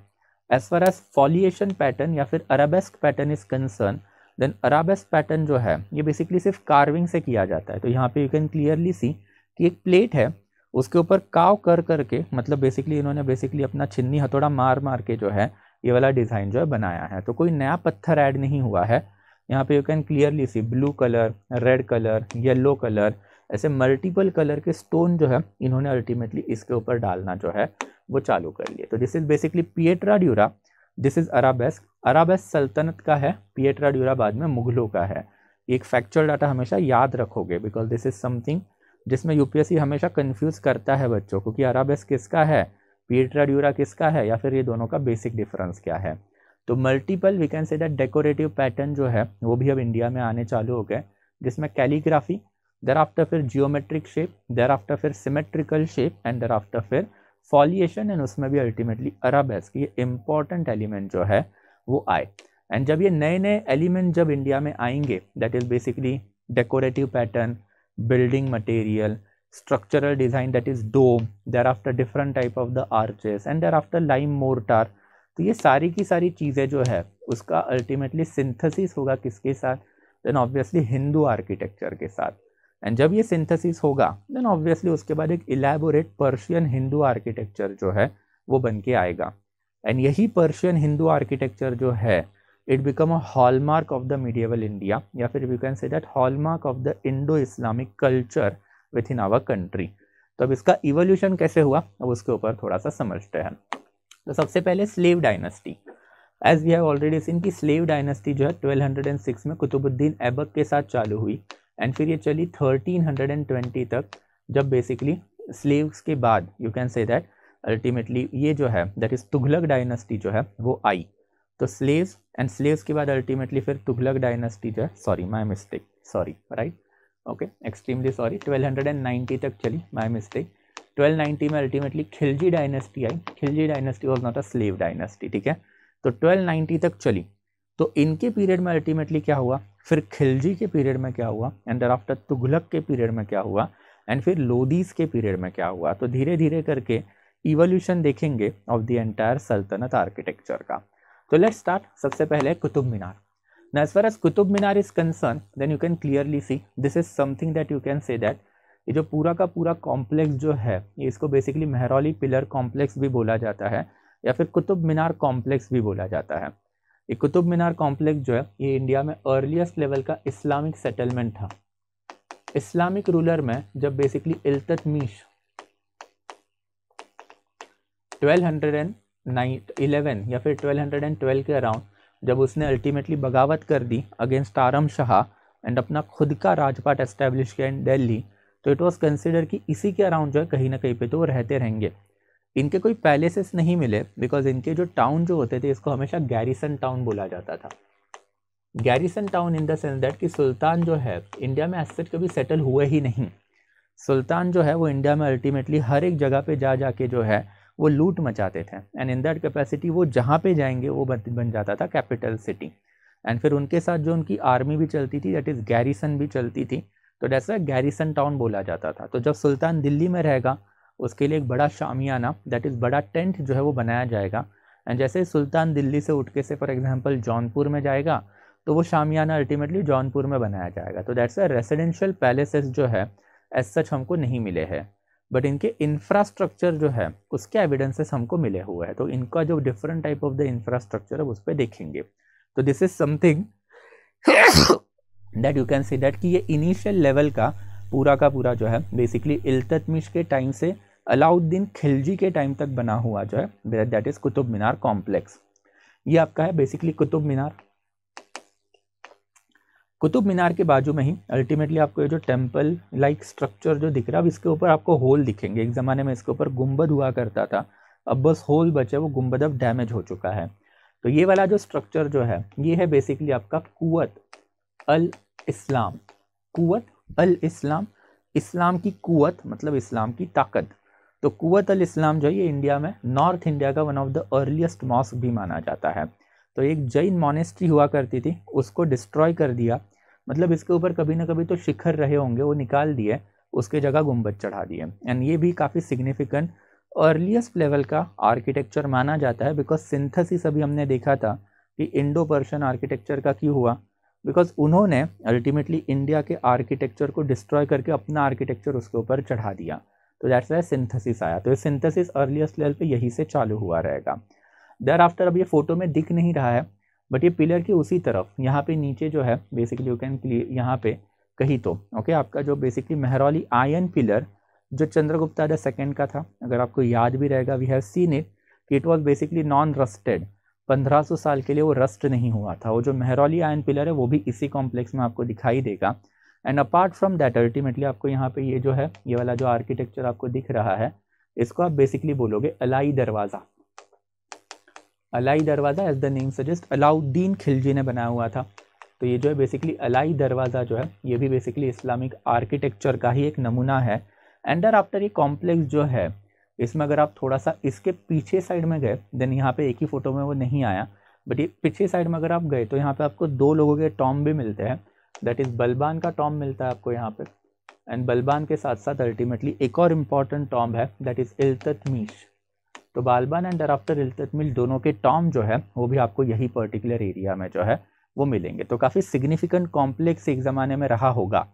S1: as far as foliation pattern या फिर arabesque pattern is concern then arabesque pattern जो है ये बेसिकली सिर्फ कार्विंग से किया जाता है तो यहाँ पे यू कैन क्लियरली सी कि एक प्लेट है उसके ऊपर काव कर करके मतलब बेसिकली इन्होंने बेसिकली अपना छिन्नी हथौड़ा मार मार के जो है ये वाला डिज़ाइन जो है बनाया है तो कोई नया पत्थर ऐड नहीं हुआ है यहाँ पे you can clearly see blue colour red colour yellow colour ऐसे मल्टीपल कलर के स्टोन जो है इन्होंने अल्टीमेटली इसके ऊपर डालना जो है वो चालू कर लिए तो this is basically pietra dura this is arabesque arabesque सल्तनत का है पिएट्रा ड्यूरा बाद में मुगलों का है एक फैक्चुअल डाटा हमेशा याद रखोगे बिकॉज दिस इज़ समथिंग जिसमें यूपीएससी हमेशा कंफ्यूज करता है बच्चों को कि अराबेस्क किसका है पिएट्रा ड्यूरा किसका है या फिर ये दोनों का बेसिक डिफरेंस क्या है तो multiple we can say that decorative pattern जो है वो भी अब इंडिया में आने चालू हो गए जिसमें कैलीग्राफी देर आफ्टर फिर जियोमेट्रिक शेप देर आफ्टर फिर symmetrical shape and there after फिर फॉलिएशन एंड उसमें भी अल्टीमेटली अरब है ये इम्पॉर्टेंट एलिमेंट जो है वो आए एंड जब ये नए नए एलिमेंट जब इंडिया में आएंगे that is basically decorative pattern building material structural design that is dome there after different type of the arches and there after lime mortar तो ये सारी की सारी चीज़ें जो है उसका अल्टीमेटली सिंथेसिस होगा किसके साथ देन ऑब्वियसली हिंदू आर्किटेक्चर के साथ एंड जब ये सिंथेसिस होगा देन ऑब्वियसली उसके बाद एक इलेबोरेट पर्शियन हिंदू आर्किटेक्चर जो है वो बन के आएगा एंड यही पर्शियन हिंदू आर्किटेक्चर जो है it become a hallmark of the medieval India या फिर you can say that hallmark of the Indo Islamic culture within our country तो अब इसका इवोल्यूशन कैसे हुआ अब उसके ऊपर थोड़ा सा समझते हैं तो सबसे पहले slave dynasty as we have already seen की स्लेव डायनेस्टी जो है 1206 में कुतुबुद्दीन ऐबक के साथ चालू हुई एंड फिर ये चली 1320 तक जब बेसिकली स्लेव्स के बाद you can say that ultimately ये जो है दैट इज़ तुगलक डायनेस्टी जो है वो आई तो स्लेव्स एंड स्लेव्स के बाद अल्टीमेटली फिर तुगलक डायनेस्टी जो है sorry my mistake sorry right okay extremely sorry 1290 तक चली माई मिस्टेक 1290 में ultimately Khilji dynasty I Khilji dynasty was not a slave dynasty ठीक है तो 1290 तक चली तो इनके पीरियड में अल्टीमेटली क्या हुआ फिर खिलजी के पीरियड में क्या हुआ एंड दर आफ्टर तुगलक के पीरियड में क्या हुआ एंड फिर लोदीस के पीरियड में क्या हुआ तो धीरे धीरे करके इवोल्यूशन देखेंगे ऑफ द एंटायर सल्तनत आर्किटेक्चर का तो लेट्स स्टार्ट सबसे पहले Qutub Minar Now, as far Qutub Minar is concern then you can clearly see this is something that you can say that ये जो पूरा का पूरा कॉम्प्लेक्स जो है इसको बेसिकली मेहरौली पिलर कॉम्प्लेक्स भी बोला जाता है या फिर कुतुब मीनार कॉम्प्लेक्स भी बोला जाता है ये कुतुब मीनार कॉम्प्लेक्स जो है ये इंडिया में अर्लीस्ट लेवल का इस्लामिक सेटलमेंट था इस्लामिक रूलर में जब बेसिकली नाइन इलेवन या फिर 1212 के अराउंड जब उसने अल्टीमेटली बगावत कर दी अगेंस्ट आरम शाह एंड अपना खुद का राजपाट एस्टेब्लिश किया इन दिल्ली तो इट वाज कंसिडर कि इसी के अराउंड जो है कहीं ना कहीं पे तो रहते रहेंगे इनके कोई पैलेसेस नहीं मिले बिकॉज इनके जो टाउन जो होते थे इसको हमेशा गैरिसन टाउन बोला जाता था garrison town in the sense that कि सुल्तान जो है इंडिया में एज कभी सेटल हुए ही नहीं सुल्तान जो है वो इंडिया में अल्टीमेटली हर एक जगह पे जा जाके जो है वो लूट मचाते थे एंड इन दैट कैपेसिटी वो जहाँ पे जाएंगे वो बन जाता था कैपिटल सिटी एंड फिर उनके साथ जो उनकी आर्मी भी चलती थी दैट इज़ गैरिसन भी चलती थी तो जैसा गैरिसन टाउन बोला जाता था तो जब सुल्तान दिल्ली में रहेगा उसके लिए एक बड़ा शामियाना दैट इज़ बड़ा टेंट जो है वो बनाया जाएगा एंड जैसे सुल्तान दिल्ली से उठ के से फॉर एग्जाम्पल जौनपुर में जाएगा तो वो शामियाना अल्टीमेटली जौनपुर में बनाया जाएगा तो दैट्स अ रेसिडेंशियल पैलेसेस जो है एज सच हमको नहीं मिले हैं बट इनके इंफ्रास्ट्रक्चर जो है उसके एविडेंसेस हमको मिले हुए हैं तो इनका जो different type of the infrastructure है उस पर देखेंगे तो this is something that you can see that कि ये इनिशियल लेवल का पूरा का पूरा जो है बेसिकली इल्ततमिश के टाइम से अलाउद्दीन खिलजी के टाइम तक बना हुआ जो है that is Qutub Minar complex ये आपका है बेसिकली कुतुब मीनार कुतुब मीनार के बाजू में ही अल्टीमेटली आपको ये जो टेम्पल लाइक स्ट्रक्चर जो दिख रहा है अब इसके ऊपर आपको होल दिखेंगे एक ज़माने में इसके ऊपर गुम्बद हुआ करता था अब बस होल बचे वो गुम्बद अब डैमेज हो चुका है तो ये वाला जो स्ट्रक्चर जो है ये है बेसिकली आपका कुत अल इस्लाम कुत अल इस्लाम इस्लाम की कुत मतलब इस्लाम की ताकत तो कुत अल इस्लाम जो है ये इंडिया में नॉर्थ इंडिया का one of the earliest mosque भी माना जाता है तो एक जैन मोनेस्ट्री हुआ करती थी उसको डिस्ट्रॉय कर दिया मतलब इसके ऊपर कभी ना कभी तो शिखर रहे होंगे वो निकाल दिए उसके जगह गुम्बद चढ़ा दिए एंड ये भी काफ़ी सिग्निफिकेंट अर्लीस्ट लेवल का आर्किटेक्चर माना जाता है बिकॉज सिंथसिस अभी हमने देखा था कि इंडो पर्शियन आर्किटेक्चर का क्यों हुआ बिकॉज उन्होंने अल्टीमेटली इंडिया के आर्किटेक्चर को डिस्ट्रॉय करके अपना आर्किटेक्चर उसके ऊपर चढ़ा दिया तो दैट्स वाई सिंथेसिस आया तो ये सिंथेसिस अर्लीस्ट लेवल पे यही से चालू हुआ रहेगा देर आफ्टर अब ये फोटो में दिख नहीं रहा है बट ये पिलर की उसी तरफ यहाँ पे नीचे जो है बेसिकली यू कैन क्लियर यहाँ पे कहीं तो ओके आपका जो बेसिकली मेहरौली आयन पिलर जो चंद्रगुप्ता द सेकेंड का था अगर आपको याद भी रहेगा वी हैव सीन इट कि it was basically non rusted 1500 साल के लिए वो रस्ट नहीं हुआ था वो जो मेहरौली आयन पिलर है वो भी इसी कॉम्प्लेक्स में आपको दिखाई देगा and apart from that ultimately आपको यहाँ पे ये जो है ये वाला जो आर्किटेक्चर आपको दिख रहा है इसको आप बेसिकली बोलोगे Alai Darwaza Alai Darwaza as the name suggest Alauddin Khilji ने बनाया हुआ था तो ये जो है बेसिकली अलाई दरवाज़ा जो है ये भी बेसिकली इस्लामिक आर्किटेक्चर का ही एक नमूना है एंड दर आफ्टर ये कॉम्प्लेक्स जो है इसमें अगर आप थोड़ा सा इसके पीछे साइड में गए देन यहाँ पे एक ही फ़ोटो में वो नहीं आया बट ये पीछे साइड में अगर आप गए तो यहाँ पे आपको दो लोगों के टॉम भी मिलते हैं दैट इज़ बलबान का टॉम मिलता है आपको यहाँ पर एंड बलबान के साथ साथ अल्टीमेटली एक और इम्पॉर्टेंट टॉम है दैट इज़ इल्ततमीश तो बालबान एंड डराफ्टर इल्ततमिल दोनों के टॉम जो है वो भी आपको यही पर्टिकुलर एरिया में जो है वो मिलेंगे तो काफ़ी सिग्निफिकेंट कॉम्प्लेक्स एक ज़माने में रहा होगा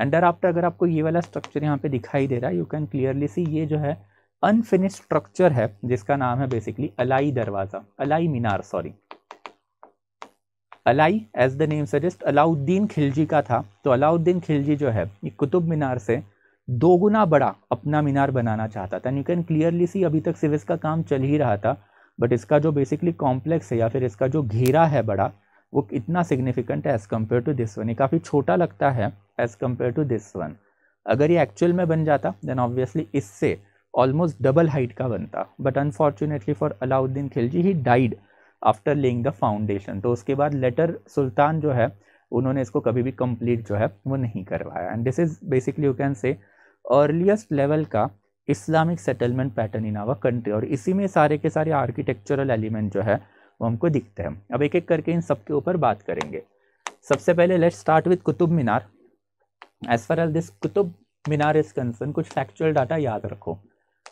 S1: एंड डराफ्टर अगर आपको ये वाला स्ट्रक्चर यहाँ पे दिखाई दे रहा है यू कैन क्लियरली सी ये जो है अनफिनिश स्ट्रक्चर है जिसका नाम है basically Alai Darwaza Alai Minar sorry Alai as the name suggest Alauddin Khilji का था तो अलाउद्दीन खिलजी जो है कुतुब मीनार से दो गुना बड़ा अपना मीनार बनाना चाहता था and you can clearly see अभी तक सिविस इसका काम चल ही रहा था बट इसका जो बेसिकली कॉम्प्लेक्स है या फिर इसका जो घेरा है बड़ा वो इतना सिग्निफिकेंट है as compare to this one ये काफ़ी छोटा लगता है as compare to this one अगर ये एक्चुअल में बन जाता देन ऑब्वियसली इससे ऑलमोस्ट डबल हाइट का बनता but unfortunately for Alauddin Khilji ही died after laying the foundation तो उसके बाद लेटर सुल्तान जो है उन्होंने इसको कभी भी कंप्लीट जो है वो नहीं करवाया and this is basically you can say earliest level का Islamic settlement pattern in our country और इसी में सारे के सारे आर्किटेक्चरल एलिमेंट जो है वो हमको दिखते हैं अब एक एक करके इन सब के ऊपर बात करेंगे सबसे पहले let start with Qutub Minar as far as this Qutub Minar is concern कुछ फैक्चुअल डाटा याद रखो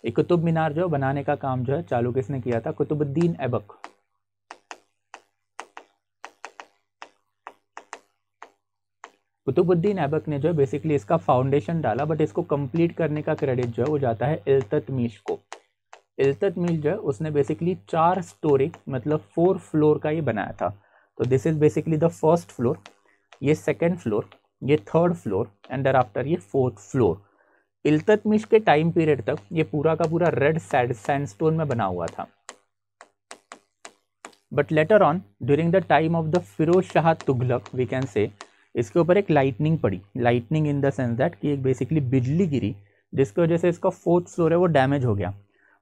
S1: ये कुतुब मीनार जो बनाने का काम जो है चालू किसने किया था कुतुबुद्दीन एबक कुतुबुद्दीन ऐबक ने जो है बेसिकली इसका फाउंडेशन डाला बट इसको कंप्लीट करने का क्रेडिट जो है वो जाता है इल्ततमीश को इल्ततमीश जो है उसने बेसिकली चार स्टोरी मतलब फोर फ्लोर का ये बनाया था तो this is basically the first floor ये सेकेंड फ्लोर ये third floor and there after ये फोर्थ फ्लोर इल्ततमिश के टाइम पीरियड तक ये पूरा का पूरा रेड सैड सैंडस्टोन में बना हुआ था but later on during the time of the Firoz Shah Tughlaq we can say इसके ऊपर एक लाइटनिंग पड़ी lightning in the sense that कि एक बेसिकली बिजली गिरी जिसकी वजह से इसका फोर्थ फ्लोर है वो डैमेज हो गया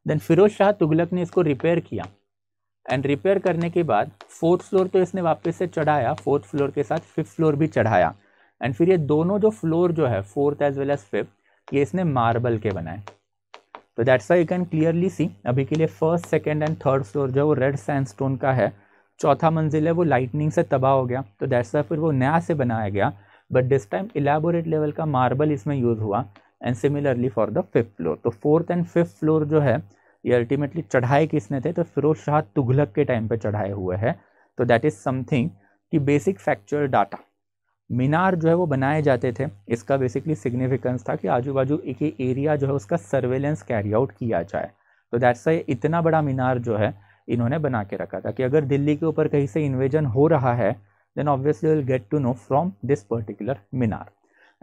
S1: देन फिरोज शाह तुगलक ने इसको रिपेयर किया एंड रिपेयर करने के बाद फोर्थ फ्लोर तो इसने वापस से चढ़ाया फोर्थ फ्लोर के साथ फिफ्थ फ्लोर भी चढ़ाया एंड फिर ये दोनों जो फ्लोर जो है fourth as well as fifth ये इसने मार्बल के बनाए तो that's why you can clearly see अभी के लिए first second and third floor जो है वो रेड सैंडस्टोन का है चौथा मंजिल है वो लाइटनिंग से तबाह हो गया तो दैसा फिर वो नया से बनाया गया but this time elaborate level का मार्बल इसमें यूज़ हुआ and similarly for the fifth floor तो फोर्थ एंड फिफ्थ फ्लोर जो है ये अल्टीमेटली चढ़ाए किसने थे तो फिरोज शाह तुगलक के टाइम पे चढ़ाए हुए हैं तो दैट इज़ समथिंग कि बेसिक फैक्चुअल डाटा मीनार जो है वो बनाए जाते थे इसका बेसिकली सिग्निफिकेंस था कि आजू बाजू एक एरिया जो है उसका सर्वेलेंस कैरी आउट किया जाए तो दैट्स वाई इतना बड़ा मीनार जो है इन्होंने बना के रखा था कि अगर दिल्ली के ऊपर कहीं से इन्वेजन हो रहा है then obviously will get to know from this particular मीनार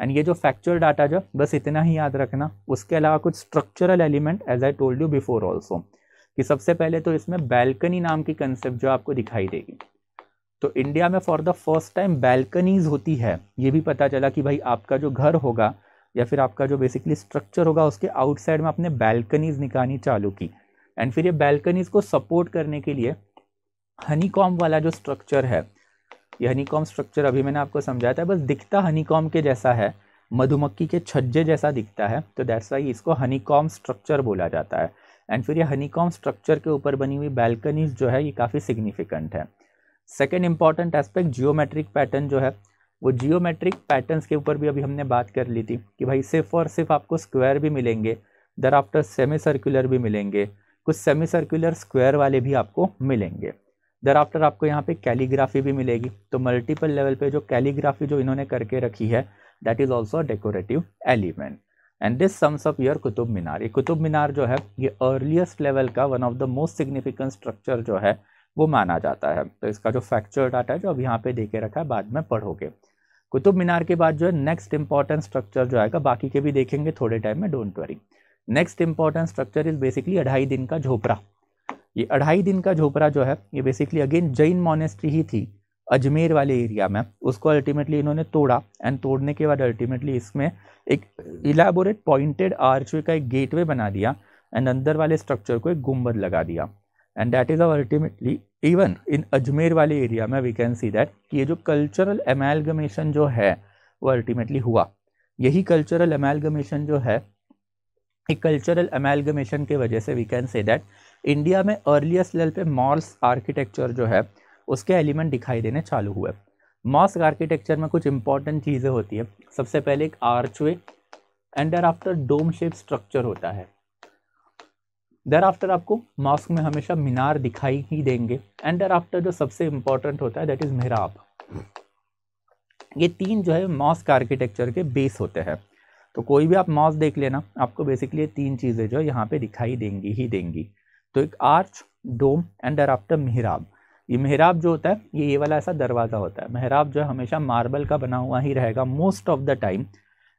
S1: एंड ये जो फैक्चुअल डाटा जो बस इतना ही याद रखना उसके अलावा कुछ structural element as I told you before also कि सबसे पहले तो इसमें बैल्कनी नाम की कंसेप्ट जो आपको दिखाई देगी तो इंडिया में for the first time balconies होती है ये भी पता चला कि भाई आपका जो घर होगा या फिर आपका जो बेसिकली स्ट्रक्चर होगा उसके आउटसाइड में आपने बैल्कनीज निकालनी चालू की एंड फिर ये बैल्कनीज को सपोर्ट करने के लिए हनी कॉम वाला जो स्ट्रक्चर है ये हनी कॉम स्ट्रक्चर अभी मैंने आपको समझाया था बस दिखता हनी कॉम के जैसा है मधुमक्खी के छज्जे जैसा दिखता है तो दैट्स वाई इसको हनी कॉम स्ट्रक्चर बोला जाता है एंड फिर ये हनी कॉम स्ट्रक्चर के ऊपर बनी हुई बैल्कनीज जो है ये काफ़ी सिग्निफिकेंट है second important aspect geometric pattern जो है वो जियोमेट्रिक पैटर्न्स के ऊपर भी अभी हमने बात कर ली थी कि भाई सिर्फ और सिर्फ आपको स्क्वायर भी मिलेंगे दर आफ्टर सेमी सर्कुलर भी मिलेंगे कुछ सेमी सर्कुलर स्क्वायर वाले भी आपको मिलेंगे दर आफ्टर आपको यहाँ पे कैलीग्राफी भी मिलेगी तो मल्टीपल लेवल पे जो कैलीग्राफी जो इन्होंने करके रखी है that is also decorative element and this sums of your Qutub Minar ये कुतुब मीनार जो है ये अर्लीस्ट लेवल का one of the most significant structure जो है वो माना जाता है तो इसका जो फैक्चर डाटा है जो अब यहाँ पे दे के रखा है बाद में पढ़ोगे कुतुब मीनार के बाद जो है नेक्स्ट इंपॉर्टेंट स्ट्रक्चर जो आएगा बाकी के भी देखेंगे थोड़े टाइम में don't worry next important structure is basically अढ़ाई दिन का झोपड़ा ये अढ़ाई दिन का झोपड़ा जो है ये बेसिकली अगेन जैन मोनेस्ट्री ही थी अजमेर वाले एरिया में उसको अल्टीमेटली इन्होंने तोड़ा एंड तोड़ने के बाद अल्टीमेटली इसमें एक इलाबोरेट पॉइंटेड आर्चवे का एक गेटवे बना दिया एंड अंदर वाले स्ट्रक्चर को एक गुम्बद लगा दिया and that is our ultimately even in Ajmer वाले एरिया में वी कैन सी दैट कि ये जो कल्चरल एमेलगमेशन जो है वो अल्टीमेटली हुआ यही कल्चरल एमेलगमेशन जो है एक कल्चरल अमेलगमेशन के वजह से we can say that India में अर्लीस्ट लेवल पे मॉर्स आर्किटेक्चर जो है उसके एलिमेंट दिखाई देने चालू हुए मॉस्क आर्किटेक्चर में कुछ इंपॉर्टेंट चीज़ें होती है सबसे पहले एक archway and there after dome shape structure होता है देर आफ्टर आपको मॉस्क में हमेशा मीनार दिखाई ही देंगे एंड देर आफ्टर जो सबसे इम्पॉर्टेंट होता है दैट इज़ मेहराब ये तीन जो है मॉस्क आर्किटेक्चर के बेस होते हैं तो कोई भी आप माउस देख लेना आपको बेसिकली तीन चीज़ें जो यहाँ पे दिखाई देंगी ही देंगी तो एक आर्च डोम एंड डर आफ्टर मेहराब ये मेहराब जो होता है ये ये वाला ऐसा दरवाज़ा होता है मेहराब जो है हमेशा मार्बल का बना हुआ ही रहेगा most of the time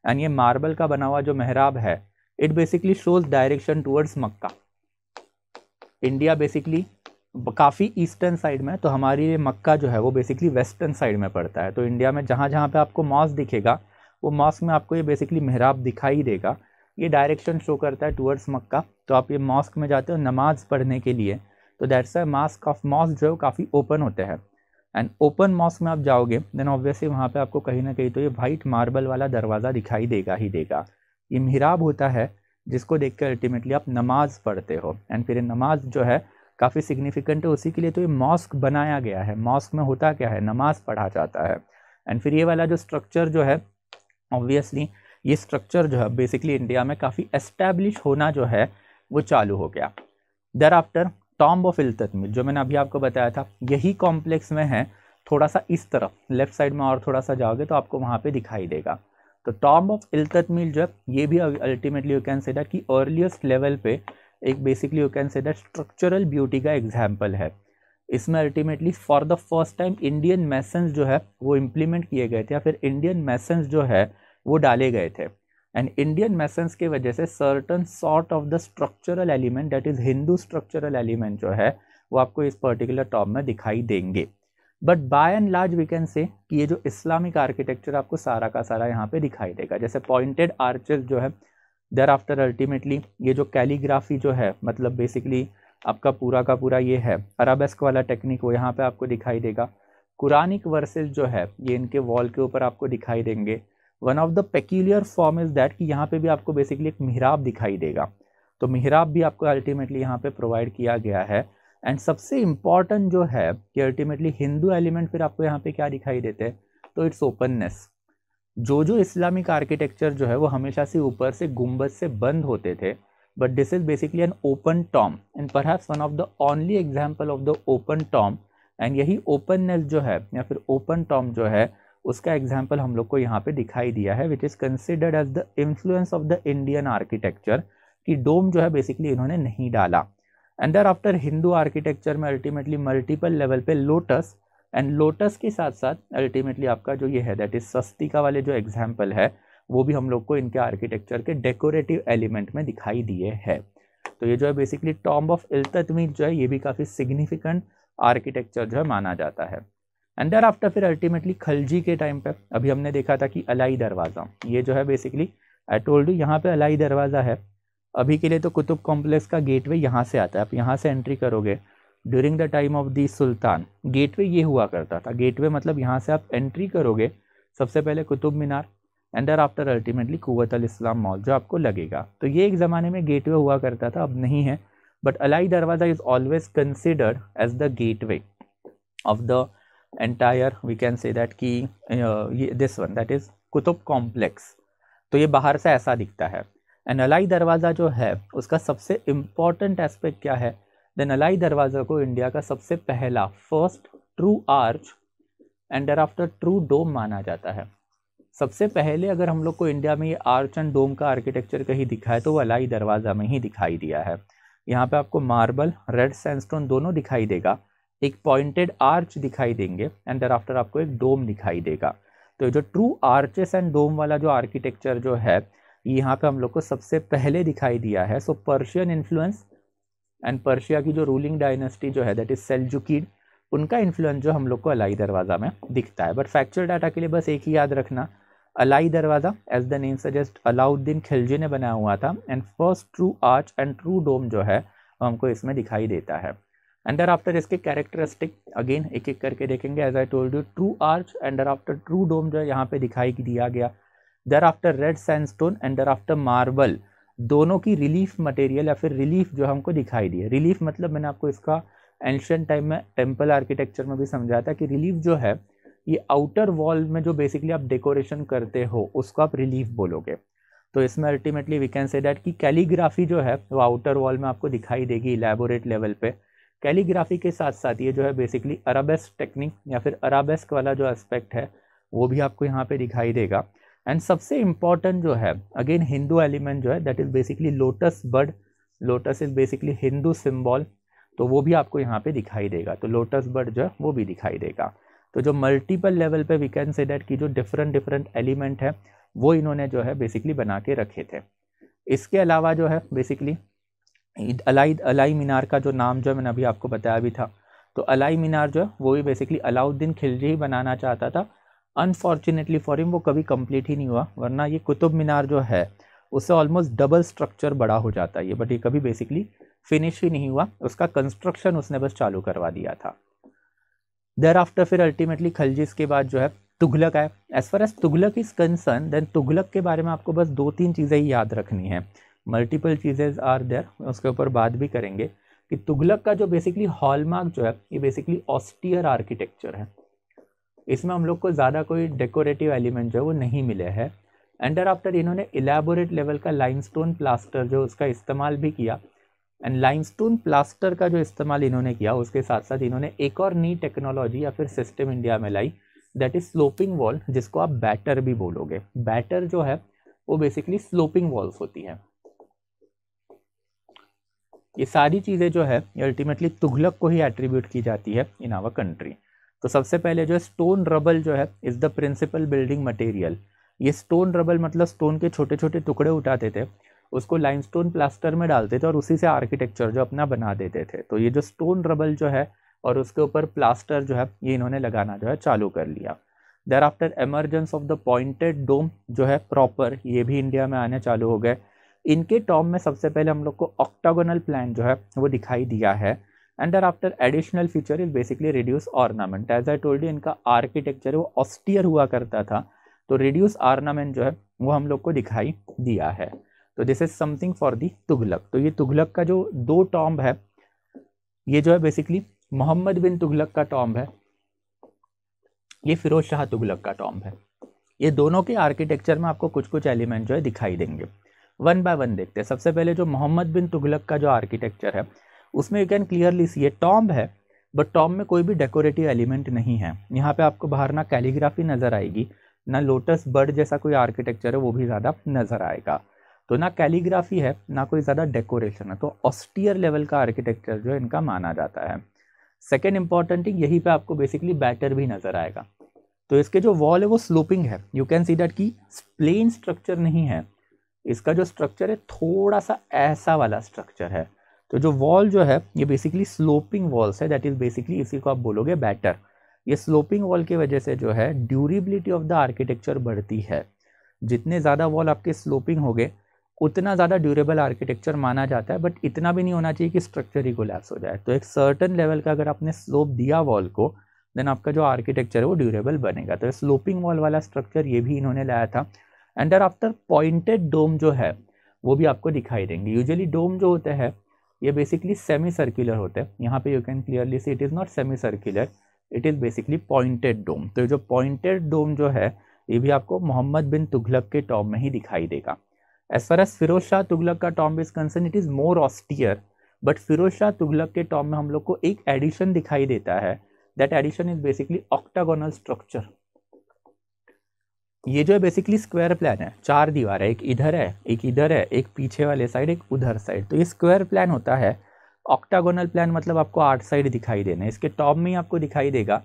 S1: and ये मार्बल का बना हुआ जो मेहराब है it basically shows direction towards Mecca India basically काफ़ी ईस्टर्न साइड में तो हमारी मक्का जो है वो बेसिकली वेस्टर्न साइड में पड़ता है तो इंडिया में जहाँ जहाँ पे आपको मॉस दिखेगा वो मॉस्क में आपको ये बेसिकली महराब दिखाई देगा ये डायरेक्शन शो करता है टूवर्ड्स मक्का तो आप ये मॉस्क में जाते हो नमाज पढ़ने के लिए तो that's a mask of mosque जो है वो काफ़ी ओपन होते हैं एंड ओपन मॉस्क में आप जाओगे देन ऑब्वियसली वहाँ पे आपको कहीं ना कहीं तो ये वाइट मार्बल वाला दरवाज़ा दिखाई देगा ही देगा ये महराब होता है जिसको देख कर अल्टीमेटली आप नमाज पढ़ते हो एंड फिर नमाज जो है काफ़ी सिग्निफिकेंट है उसी के लिए तो ये मॉस्क बनाया गया है मॉस्क में होता क्या है नमाज पढ़ा जाता है एंड फिर ये वाला जो स्ट्रक्चर जो है ऑब्वियसली ये स्ट्रक्चर जो है बेसिकली इंडिया में काफ़ी एस्टैब्लिश होना जो है वो चालू हो गया दर आफ्टर टॉम्ब ऑफ मिल जो मैंने अभी आपको बताया था यही कॉम्प्लेक्स में है थोड़ा सा इस तरफ लेफ्ट साइड में और थोड़ा सा जाओगे तो आपको वहाँ पे दिखाई देगा तो टॉम्ब ऑफ मिल जो है ये भी ultimately you can say that कि अर्लीस्ट लेवल पे एक basically you can say that structural beauty का एग्जाम्पल है इसमें ultimately for the first time Indian message जो है वो इम्प्लीमेंट किए गए थे या फिर इंडियन मैसेंस जो है वो डाले गए थे एंड इंडियन मैसेंस के वजह से certain sort of the structural element that is Hindu structural element जो है वो आपको इस पर्टिकुलर टॉप में दिखाई देंगे but by and large we can say कि ये जो इस्लामिक आर्किटेक्चर आपको सारा का सारा यहाँ पे दिखाई देगा जैसे पॉइंटेड आर्चेस जो है देर आफ्टर अल्टीमेटली ये जो कैलीग्राफी जो है मतलब बेसिकली आपका पूरा का पूरा ये है अराबेस्क वाला टेक्निक वो यहाँ पे आपको दिखाई देगा कुरानिक वर्सेस जो है ये इनके वॉल के ऊपर आपको दिखाई देंगे one of the peculiar form is that कि यहाँ पे भी आपको बेसिकली एक महराब दिखाई देगा तो महराब भी आपको अल्टीमेटली यहाँ पे प्रोवाइड किया गया है एंड सबसे इम्पॉर्टेंट जो है कि अल्टीमेटली हिंदू एलिमेंट फिर आपको यहाँ पे क्या दिखाई देते हैं तो इट्स ओपननेस जो जो इस्लामिक आर्किटेक्चर जो है वो हमेशा से ऊपर से गुम्बद से बंद होते थे but this is basically an open tom and perhaps one of the only example of the open tom and यही ओपननेस जो है या फिर ओपन टॉम जो है उसका एग्जाम्पल हम लोग को यहाँ पे दिखाई दिया है which is considered as the influence of the Indian architecture कि डोम जो है बेसिकली इन्होंने नहीं डाला and there after Hindu architecture में अल्टीमेटली मल्टीपल लेवल पे लोटस एंड लोटस के साथ साथ अल्टीमेटली आपका जो ये है दैट इज सस्तिका वाले जो एग्जाम्पल है वो भी हम लोग को इनके आर्किटेक्चर के डेकोरेटिव एलिमेंट में दिखाई दिए हैं तो ये जो है बेसिकली टॉम्ब ऑफ इल्ततमीज जो है ये भी काफ़ी सिग्निफिकेंट आर्किटेक्चर जो है माना जाता है एंड देर आफ्टर फिर अल्टीमेटली खलजी के टाइम पर अभी हमने देखा था कि अलाई दरवाज़ा ये जो है बेसिकली आई टोल्ड यू यहाँ पे अलाई दरवाज़ा है अभी के लिए तो कुतुब कॉम्प्लेक्स का गेटवे यहाँ से आता है आप यहाँ से एंट्री करोगे during the time of the sultan gateway ये हुआ करता था गेटवे मतलब यहाँ से आप एंट्री करोगे सबसे पहले Qutub Minar and there after ultimately Quwwat Islam mall जो आपको लगेगा तो ये एक ज़माने में वे हुआ करता था अब नहीं है but Alai Darwaza is always considered as the gateway of the entire we can say that की this one that is Qutub complex तो ये बाहर से ऐसा दिखता है एंड अलाई दरवाज़ा जो है उसका सबसे इम्पॉर्टेंट एस्पेक्ट क्या है देन अलाई दरवाज़ा को इंडिया का सबसे पहला first true arch and there after true dome माना जाता है सबसे पहले अगर हम लोग को इंडिया में ये आर्च एंड डोम का आर्किटेक्चर कहीं दिखा है तो वो अलाई दरवाज़ा में ही दिखाई दिया है यहाँ पे आपको मार्बल रेड सैंडस्टोन दोनों दिखाई देगा एक पॉइंटेड आर्च दिखाई देंगे एंड दर आफ्टर आपको एक डोम दिखाई देगा तो जो ट्रू आर्चेस एंड डोम वाला जो आर्किटेक्चर जो है यहाँ पर हम लोग को सबसे पहले दिखाई दिया है so Persian influence and Persia की जो रूलिंग डायनेस्टी जो है दैट इज़ सेलजुकीड उनका इन्फ्लुएंस जो हम लोग को अलाई दरवाज़ा में दिखता है बट फैक्चुअल डाटा के लिए बस एक ही याद रखना Alai Darwaza as the name suggest Alauddin Khilji ने बनाया हुआ था and first true arch and true dome जो है हमको इसमें दिखाई देता है अंडर आफ्टर इसके कैरेक्टरिस्टिक अगेन एक एक करके देखेंगे as I told you true arch and there after true dome जो है यहाँ पे दिखाई दिया गया दर after red sandstone and there after marble दोनों की रिलीफ मटेरियल या फिर रिलीफ जो हमको दिखाई दी है रिलीफ मतलब मैंने आपको इसका एंशंट टाइम में टेम्पल आर्किटेक्चर में भी समझाया था कि रिलीफ जो है ये आउटर वॉल में जो बेसिकली आप डेकोरेशन करते हो उसको आप रिलीफ बोलोगे तो इसमें ultimately we can say that कि कैलीग्राफी जो है वो आउटर वॉल में आपको दिखाई देगी इलेबोरेट लेवल पे कैलीग्राफी के साथ साथ ये जो है बेसिकली अराबेस्क टेक्निक या फिर अराबेस्क वाला जो एस्पेक्ट है वो भी आपको यहाँ पे दिखाई देगा एंड सबसे इम्पॉर्टेंट जो है अगेन हिंदू एलिमेंट जो है that is basically lotus bird lotus is basically Hindu symbol तो वो भी आपको यहाँ पे दिखाई देगा तो लोटस बर्ड जो है वो भी दिखाई देगा तो जो मल्टीपल लेवल पे वी कैन से डेट की जो डिफरेंट डिफरेंट एलिमेंट है वो इन्होंने जो है बेसिकली बना के रखे थे इसके अलावा जो है बेसिकली अलाई अलाई मीनार का जो नाम जो है मैंने अभी आपको बताया भी था तो अलाई मीनार जो है वो भी बेसिकली अलाउद्दीन खिलजी ही बनाना चाहता था अनफॉर्चुनेटली फॉर हिम वो कभी कम्प्लीट ही नहीं हुआ वरना ये कुतुब मीनार जो है उससे ऑलमोस्ट डबल स्ट्रक्चर बड़ा हो जाता है ये बट ये कभी बेसिकली फिनिश ही नहीं हुआ उसका कंस्ट्रक्शन उसने बस चालू करवा दिया था देर आफ्टर फिर अल्टीमेटली खलजिस के बाद जो है तुगलक आए as far as Tughlaq is concern then Tughlaq के बारे में आपको बस दो तीन चीज़ें ही याद रखनी है मल्टीपल चीजेज आर देर उसके ऊपर बात भी करेंगे कि तुगलक का जो बेसिकली हॉलमार्क जो है ये बेसिकली ऑस्टियर आर्किटेक्चर है इसमें हम लोग को ज़्यादा कोई डेकोरेटिव एलिमेंट जो है वो नहीं मिले हैं एंडर आफ्टर इन्होंने एलेबोरेट लेवल का लाइमस्टोन प्लास्टर जो उसका इस्तेमाल भी किया एंड लाइमस्टोन प्लास्टर का जो इस्तेमाल इन्होंने किया उसके साथ साथ इन्होंने एक और नई टेक्नोलॉजी या फिर सिस्टम इंडिया में लाई दैट इज़ स्लोपिंग वॉल जिसको आप बैटर भी बोलोगे बैटर जो है वो बेसिकली स्लोपिंग वॉल्स होती है ये सारी चीज़ें जो है अल्टीमेटली तुगलक को ही एट्रीब्यूट की जाती है इन आवर कंट्री तो सबसे पहले जो है स्टोन रबल जो है is the principal building material ये स्टोन रबल मतलब स्टोन के छोटे छोटे टुकड़े उठाते थे उसको लाइमस्टोन प्लास्टर में डालते थे और उसी से आर्किटेक्चर जो अपना बना देते थे तो ये जो स्टोन रबल जो है और उसके ऊपर प्लास्टर जो है ये इन्होंने लगाना जो है चालू कर लिया there after emergence of the pointed dome जो है प्रॉपर ये भी इंडिया में आने चालू हो गए इनके टॉम में सबसे पहले हम लोग को ऑक्टागोनल प्लान जो है वो दिखाई दिया है and there after additional feature is basically reduce ornament as I told you इनका आर्किटेक्चर वो ऑस्टियर हुआ करता था तो रिड्यूस आर्नामेंट जो है वो हम लोग को दिखाई दिया है तो this is something for the Tughlaq तो ये तुगलक का जो दो टॉम्ब है ये जो है बेसिकली मोहम्मद बिन तुगलक का टॉम्ब है ये फिरोज शाह तुगलक का टॉम्ब है ये दोनों के आर्किटेक्चर में आपको कुछ कुछ एलिमेंट जो है दिखाई देंगे वन बाय वन देखते हैं सबसे पहले जो मोहम्मद बिन तुगलक का जो आर्किटेक्चर है उसमें यू कैन क्लियरली सी ये टॉम्ब है बट टॉम्ब में कोई भी डेकोरेटिव एलिमेंट नहीं है यहाँ पे आपको बाहर ना कैलीग्राफी नज़र आएगी ना लोटस बर्ड जैसा कोई आर्किटेक्चर है वो भी ज़्यादा नज़र आएगा तो ना कैलीग्राफी है ना कोई ज़्यादा डेकोरेशन है तो ऑस्टियर लेवल का आर्किटेक्चर जो इनका माना जाता है सेकेंड इंपॉर्टेंट थिंग यहीं पे आपको बेसिकली बैटर भी नज़र आएगा तो इसके जो वॉल है वो स्लोपिंग है यू कैन सी दैट की प्लेन स्ट्रक्चर नहीं है इसका जो स्ट्रक्चर है थोड़ा सा ऐसा वाला स्ट्रक्चर है तो जो वॉल जो है ये बेसिकली स्लोपिंग वॉल्स है दैट इज़ बेसिकली इसी को आप बोलोगे बैटर ये स्लोपिंग वॉल की वजह से जो है ड्यूरेबिलिटी ऑफ द आर्किटेक्चर बढ़ती है जितने ज़्यादा वॉल आपके स्लोपिंग हो गए उतना ज़्यादा ड्यूरेबल आर्किटेक्चर माना जाता है बट इतना भी नहीं होना चाहिए कि स्ट्रक्चर ही कोलैप्स हो जाए तो एक सर्टन लेवल का अगर आपने स्लोप दिया वॉल को देन आपका जो आर्किटेक्चर है वो ड्यूरेबल बनेगा तो स्लोपिंग वॉल वाला स्ट्रक्चर ये भी इन्होंने लाया था and there after pointed dome जो है वो भी आपको दिखाई देंगे यूजली डोम जो होते हैं ये बेसिकली सेमी सर्कुलर होते हैं यहाँ पे you can clearly see it is not semi circular it is basically pointed dome तो जो पॉइंटेड डोम जो है ये भी आपको मोहम्मद बिन तुगलक के टॉप में ही दिखाई देगा as far as Firoz Shah Tughlaq का tomb is concern it is more austere but Firoz Shah Tughlaq के टॉम में हम लोग को एक एडिशन दिखाई देता है that addition is basically octagonal structure ये जो है बेसिकली स्क्वायर प्लान है चार दीवार है एक इधर है एक इधर है एक पीछे वाले साइड एक उधर साइड तो ये स्क्वायर प्लान होता है ऑक्टागोनल प्लान मतलब आपको आठ साइड दिखाई देना है इसके टॉप में ही आपको दिखाई देगा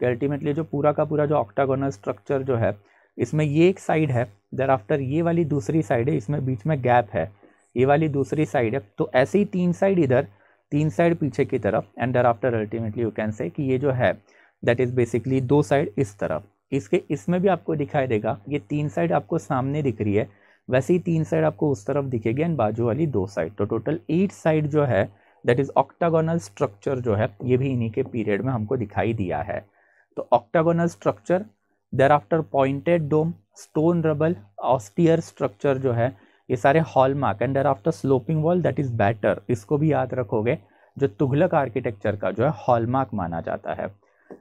S1: कि अल्टीमेटली जो पूरा का पूरा जो ऑक्टागोनल स्ट्रक्चर जो है इसमें ये एक साइड है दर आफ्टर ये वाली दूसरी साइड है इसमें बीच में गैप है ये वाली दूसरी साइड है तो ऐसे ही तीन साइड इधर तीन साइड पीछे की तरफ and there after ultimately you can say कि ये जो है दैट इज़ बेसिकली दो साइड इस तरफ इसके इसमें भी आपको दिखाई देगा ये तीन साइड आपको सामने दिख रही है वैसे ही तीन साइड आपको उस तरफ दिखेगी एंड बाजू वाली दो साइड तो टोटल एट साइड जो है दैट इज़ ऑक्टागोनल स्ट्रक्चर जो है ये भी इन्हीं के पीरियड में हमको दिखाई दिया है तो octagonal structure there pointed dome stone rubble austere structure जो है ये सारे hallmark and there after sloping wall that is better इसको भी याद रखोगे जो तुगलक आर्किटेक्चर का जो है हॉलमार्क माना जाता है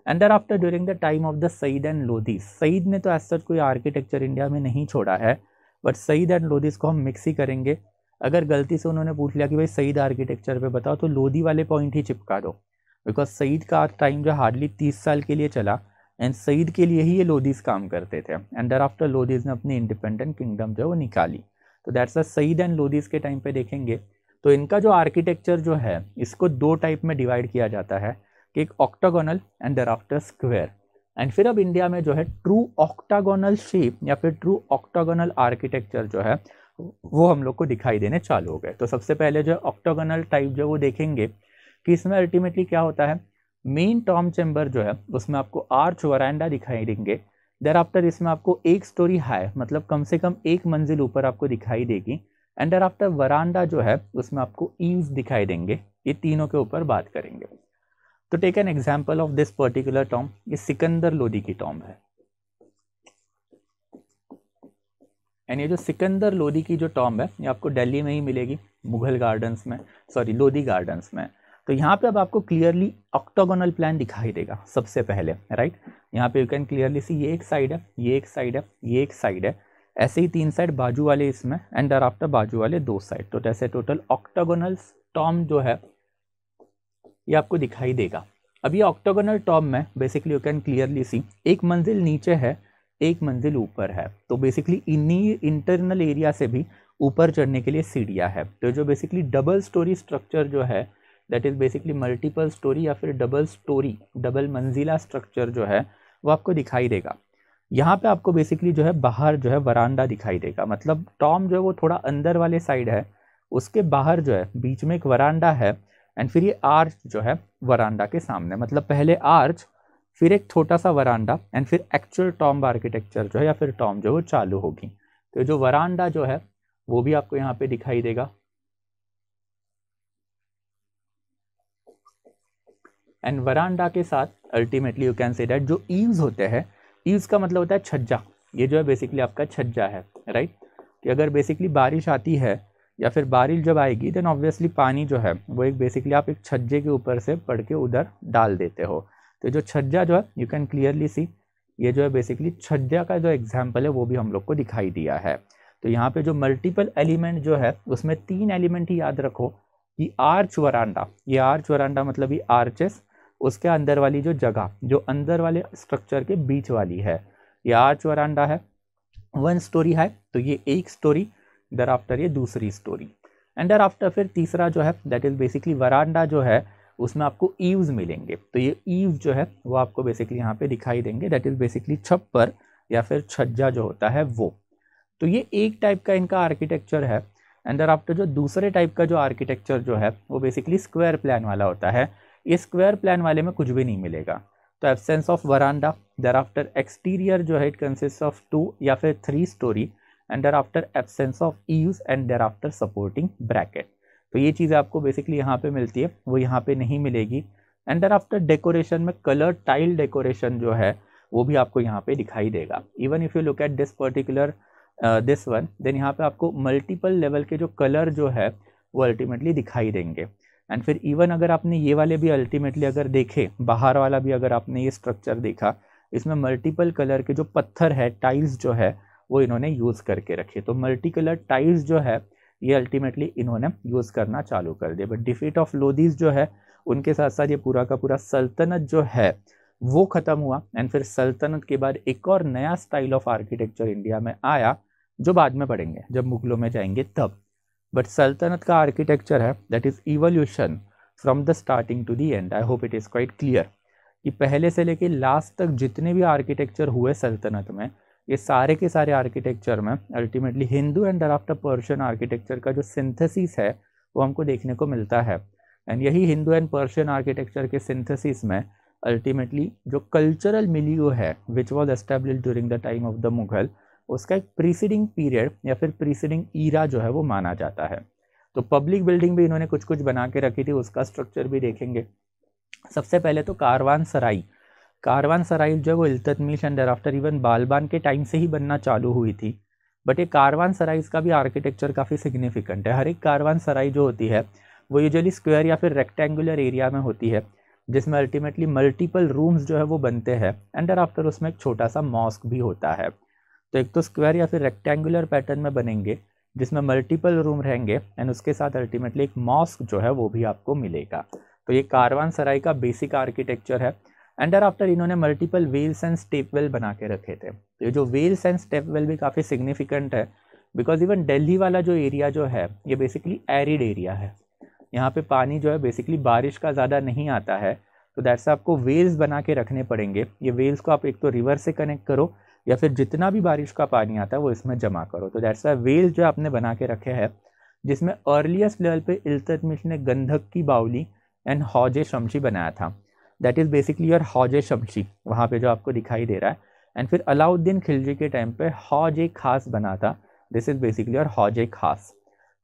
S1: and there after during the time of the Sayyid and Lodi Sayyid ने तो एज सच कोई आर्किटेक्चर इंडिया में नहीं छोड़ा है बट सईद एंड लोधीस को हम मिक्स ही करेंगे अगर गलती से उन्होंने पूछ लिया कि भाई सईद आर्किटेक्चर पे बताओ तो लोधी वाले पॉइंट ही चिपका दो बिकॉज सईद का टाइम जो हार्डली तीस साल के लिए चला एंड सईद के लिए ही ये लोधीज काम करते थे एंड दर आफ्टर लोधीज ने अपनी इंडिपेंडेंट किंगडम जो है वो निकाली तो that's a Sayyid and Lodis के टाइम पे देखेंगे तो इनका जो आर्किटेक्चर जो है इसको दो टाइप में डिवाइड किया जाता है कि एक octagonal and there after square and फिर अब इंडिया में जो है ट्रू ऑक्टागोनल शेप या फिर ट्रू ऑक्टागोनल आर्किटेक्चर जो है वो हम लोग को दिखाई देने चालू हो गए तो सबसे पहले जो ऑक्टागोनल टाइप जो वो देखेंगे कि इसमें अल्टीमेटली क्या होता है मेन टॉम चैम्बर जो है उसमें आपको आर्च वरांडा दिखाई देंगे देर आफ्टर इसमें आपको एक स्टोरी हाई मतलब कम से कम एक मंजिल ऊपर आपको दिखाई देगी एंड देर आफ्टर वरांडा जो है उसमें आपको ईव्स दिखाई देंगे ये तीनों के ऊपर बात करेंगे तो take an example of this particular tomb ये सिकंदर लोदी की टॉम है एंड ये जो सिकंदर लोदी की जो टॉम है ये आपको दिल्ली में ही मिलेगी मुगल गार्डन्स में सॉरी लोदी गार्डन्स में तो यहाँ पे अब आपको क्लियरली ऑक्टोगोनल प्लान दिखाई देगा सबसे पहले राइट यहाँ पे यू कैन क्लियरली सी ये एक साइड है ये एक साइड है ये एक साइड है ऐसे ही तीन साइड बाजू वाले इसमें एंड दर आफ्टर बाजू वाले दो साइड तो ऐसे टोटल ऑक्टोगोनल टॉम जो है ये आपको दिखाई देगा अब ये ऑक्टोगोनल टॉम में basically you can clearly see एक मंजिल नीचे है एक मंजिल ऊपर है तो बेसिकली इन्हीं इंटरनल एरिया से भी ऊपर चढ़ने के लिए सीढ़ियाँ है तो जो बेसिकली डबल स्टोरी स्ट्रक्चर जो है that is basically multiple story या फिर डबल स्टोरी डबल मंजिला स्ट्रक्चर जो है वो आपको दिखाई देगा यहाँ पे आपको बेसिकली जो है बाहर जो है वरांडा दिखाई देगा मतलब टॉम जो है वो थोड़ा अंदर वाले साइड है उसके बाहर जो है बीच में एक वरांडा है एंड फिर ये आर्च जो है वरांडा के सामने मतलब पहले आर्च फिर एक छोटा सा वरांडा एंड फिर एक्चुअल टॉम आर्किटेक्चर जो है या फिर टॉम जो है वो चालू होगी तो जो वरांडा जो है वो भी आपको यहाँ पे दिखाई देगा एंड वरांडा के साथ ultimately you can say that जो ईव्स होते हैं ईव्स का मतलब होता है छज्जा ये जो है बेसिकली आपका छज्जा है राइट right? कि अगर बेसिकली बारिश आती है या फिर बारिश जब आएगी देन ऑब्वियसली पानी जो है वो एक बेसिकली आप एक छज्जे के ऊपर से पड़ के उधर डाल देते हो तो जो छज्जा जो है यू कैन क्लियरली सी ये जो है बेसिकली छज्जा का जो एग्जाम्पल है वो भी हम लोग को दिखाई दिया है तो यहाँ पे जो मल्टीपल एलिमेंट जो है उसमें तीन एलिमेंट ही याद रखो कि आर्च वरांडा ये आर्च वरांडा मतलब ये आर्चेस उसके अंदर वाली जो जगह जो अंदर वाले स्ट्रक्चर के बीच वाली है ये आर्च वरांडा है वन स्टोरी है तो ये एक स्टोरी दर आफ्टर ये दूसरी स्टोरी एंड दर आफ्टर फिर तीसरा जो है दैट इज़ बेसिकली वरांडा जो है उसमें आपको ईव्स मिलेंगे तो ये ईव्स जो है वो आपको बेसिकली यहाँ पे दिखाई देंगे दैट इज़ बेसिकली छप्पर या फिर छज्जा जो होता है वो तो ये एक टाइप का इनका आर्किटेक्चर है एंड दर आफ्टर जो दूसरे टाइप का जो आर्किटेक्चर जो है वो बेसिकली स्क्वायर प्लान वाला होता है स्क्वायर प्लान वाले में कुछ भी नहीं मिलेगा तो absence of veranda there after exterior जो है इट कंसिस्ट ऑफ टू या फिर three story and there after absence of eaves and there after supporting bracket तो ये चीज़ें आपको बेसिकली यहाँ पे मिलती है वो यहाँ पे नहीं मिलेगी एंड दर आफ्टर डेकोरेशन में कलर टाइल डेकोरेशन जो है वो भी आपको यहाँ पे दिखाई देगा even if you look at this particular this one then यहाँ पे आपको मल्टीपल लेवल के जो कलर जो है वो अल्टीमेटली दिखाई देंगे एंड फिर इवन अगर आपने ये वाले भी अल्टीमेटली अगर देखे बाहर वाला भी अगर आपने ये स्ट्रक्चर देखा इसमें मल्टीपल कलर के जो पत्थर है टाइल्स जो है वो इन्होंने यूज़ करके रखे तो मल्टी कलर टाइल्स जो है ये अल्टीमेटली इन्होंने यूज़ करना चालू कर दिया बट डिफीट ऑफ लोदीज जो है उनके साथ साथ ये पूरा का पूरा सल्तनत जो है वो ख़त्म हुआ एंड फिर सल्तनत के बाद एक और नया स्टाइल ऑफ आर्किटेक्चर इंडिया में आया जो बाद में पढ़ेंगे जब मुगलों में जाएंगे तब बट सल्तनत का आर्किटेक्चर है that is evolution from the starting to the end I hope it is quite clear कि पहले से लेके लास्ट तक जितने भी आर्किटेक्चर हुए सल्तनत में ये सारे के सारे आर्किटेक्चर में ultimately Hindu and after Persian architecture का जो सिंथेसिस है वो हमको देखने को मिलता है एंड यही हिंदू एंड पर्शियन आर्किटेक्चर के सिंथेसिस में अल्टीमेटली जो कल्चरल मिलियो है which was establish during the time of the Mughal उसका एक प्रीसीडिंग पीरियड या फिर प्रीसीडिंग ईरा जो है वो माना जाता है तो पब्लिक बिल्डिंग भी इन्होंने कुछ कुछ बना के रखी थी उसका स्ट्रक्चर भी देखेंगे सबसे पहले तो कारवान सराई कारवान सराई जो है वो Iltutmish and after even Balban के टाइम से ही बनना चालू हुई थी बट ये कारवान सराई का भी आर्किटेक्चर काफ़ी सिग्निफिकेंट है हर एक कारवान सराई जो होती है वो यूजली स्क्वायर या फिर रेक्टेंगुलर एरिया में होती है जिसमें अल्टीमेटली मल्टीपल रूम्स जो है वो बनते हैं एंड आफ्टर उसमें एक छोटा सा मॉस्क भी होता है तो एक तो स्क्वायर या फिर रेक्टेंगुलर पैटर्न में बनेंगे जिसमें मल्टीपल रूम रहेंगे एंड उसके साथ अल्टीमेटली एक मॉस्क जो है वो भी आपको मिलेगा तो ये कारवान सराय का बेसिक आर्किटेक्चर है एंड आफ्टर इन्होंने multiple wheels and step well बना के रखे थे तो ये जो व्हील्स एंड स्टेप वेल भी काफ़ी सिग्निफिकेंट है बिकॉज इवन दिल्ली वाला जो एरिया जो है ये बेसिकली एरिड एरिया है यहाँ पे पानी जो है बेसिकली बारिश का ज़्यादा नहीं आता है तो दैट्स से आपको वेल्स बना के रखने पड़ेंगे ये वेल्स को आप एक तो रिवर से कनेक्ट करो या फिर जितना भी बारिश का पानी आता है वो इसमें जमा करो तो दैट्स अ वेल जो आपने बना के रखे हैं जिसमें अर्लीस्ट लेवल पे इल्तमिश ने गंधक की बाउली एंड हौजे शमशी बनाया था that is basically your हौजे Shamsi वहाँ पे जो आपको दिखाई दे रहा है एंड फिर अलाउद्दीन खिलजी के टाइम पे हौज खास बना था this is basically your Hauz Khas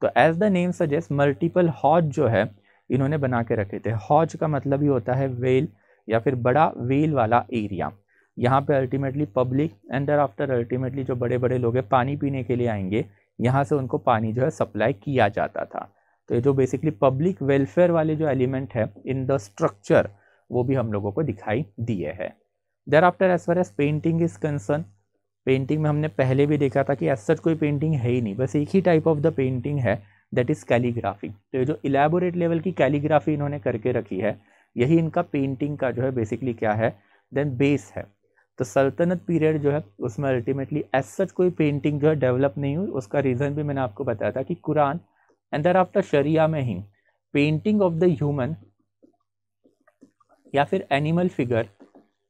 S1: तो as the name suggest multiple हौज जो है इन्होंने बना के रखे थे हौज का मतलब ही होता है वेल या फिर बड़ा वेल वाला एरिया यहाँ पे ultimately public and there after ultimately जो बड़े बड़े लोग हैं पानी पीने के लिए आएंगे यहाँ से उनको पानी जो है सप्लाई किया जाता था तो ये जो बेसिकली पब्लिक वेलफेयर वाले जो एलिमेंट है इन द स्ट्रक्चर वो भी हम लोगों को दिखाई दिए है देर after as far as painting is concern painting में हमने पहले भी देखा था कि एज सच कोई पेंटिंग है ही नहीं बस एक ही टाइप ऑफ द पेंटिंग है दैट इज़ कैलीग्राफी तो ये जो इलेबोरेट लेवल की कैलीग्राफी इन्होंने करके रखी है यही इनका पेंटिंग का जो है बेसिकली क्या है देन बेस है तो सल्तनत पीरियड जो है उसमें अल्टीमेटली एज सच कोई पेंटिंग जो है डेवलप नहीं हुई उसका रीज़न भी मैंने आपको बताया था कि कुरान एंड दर आफ्टर तो शरिया में ही पेंटिंग ऑफ द ह्यूमन या फिर एनिमल फिगर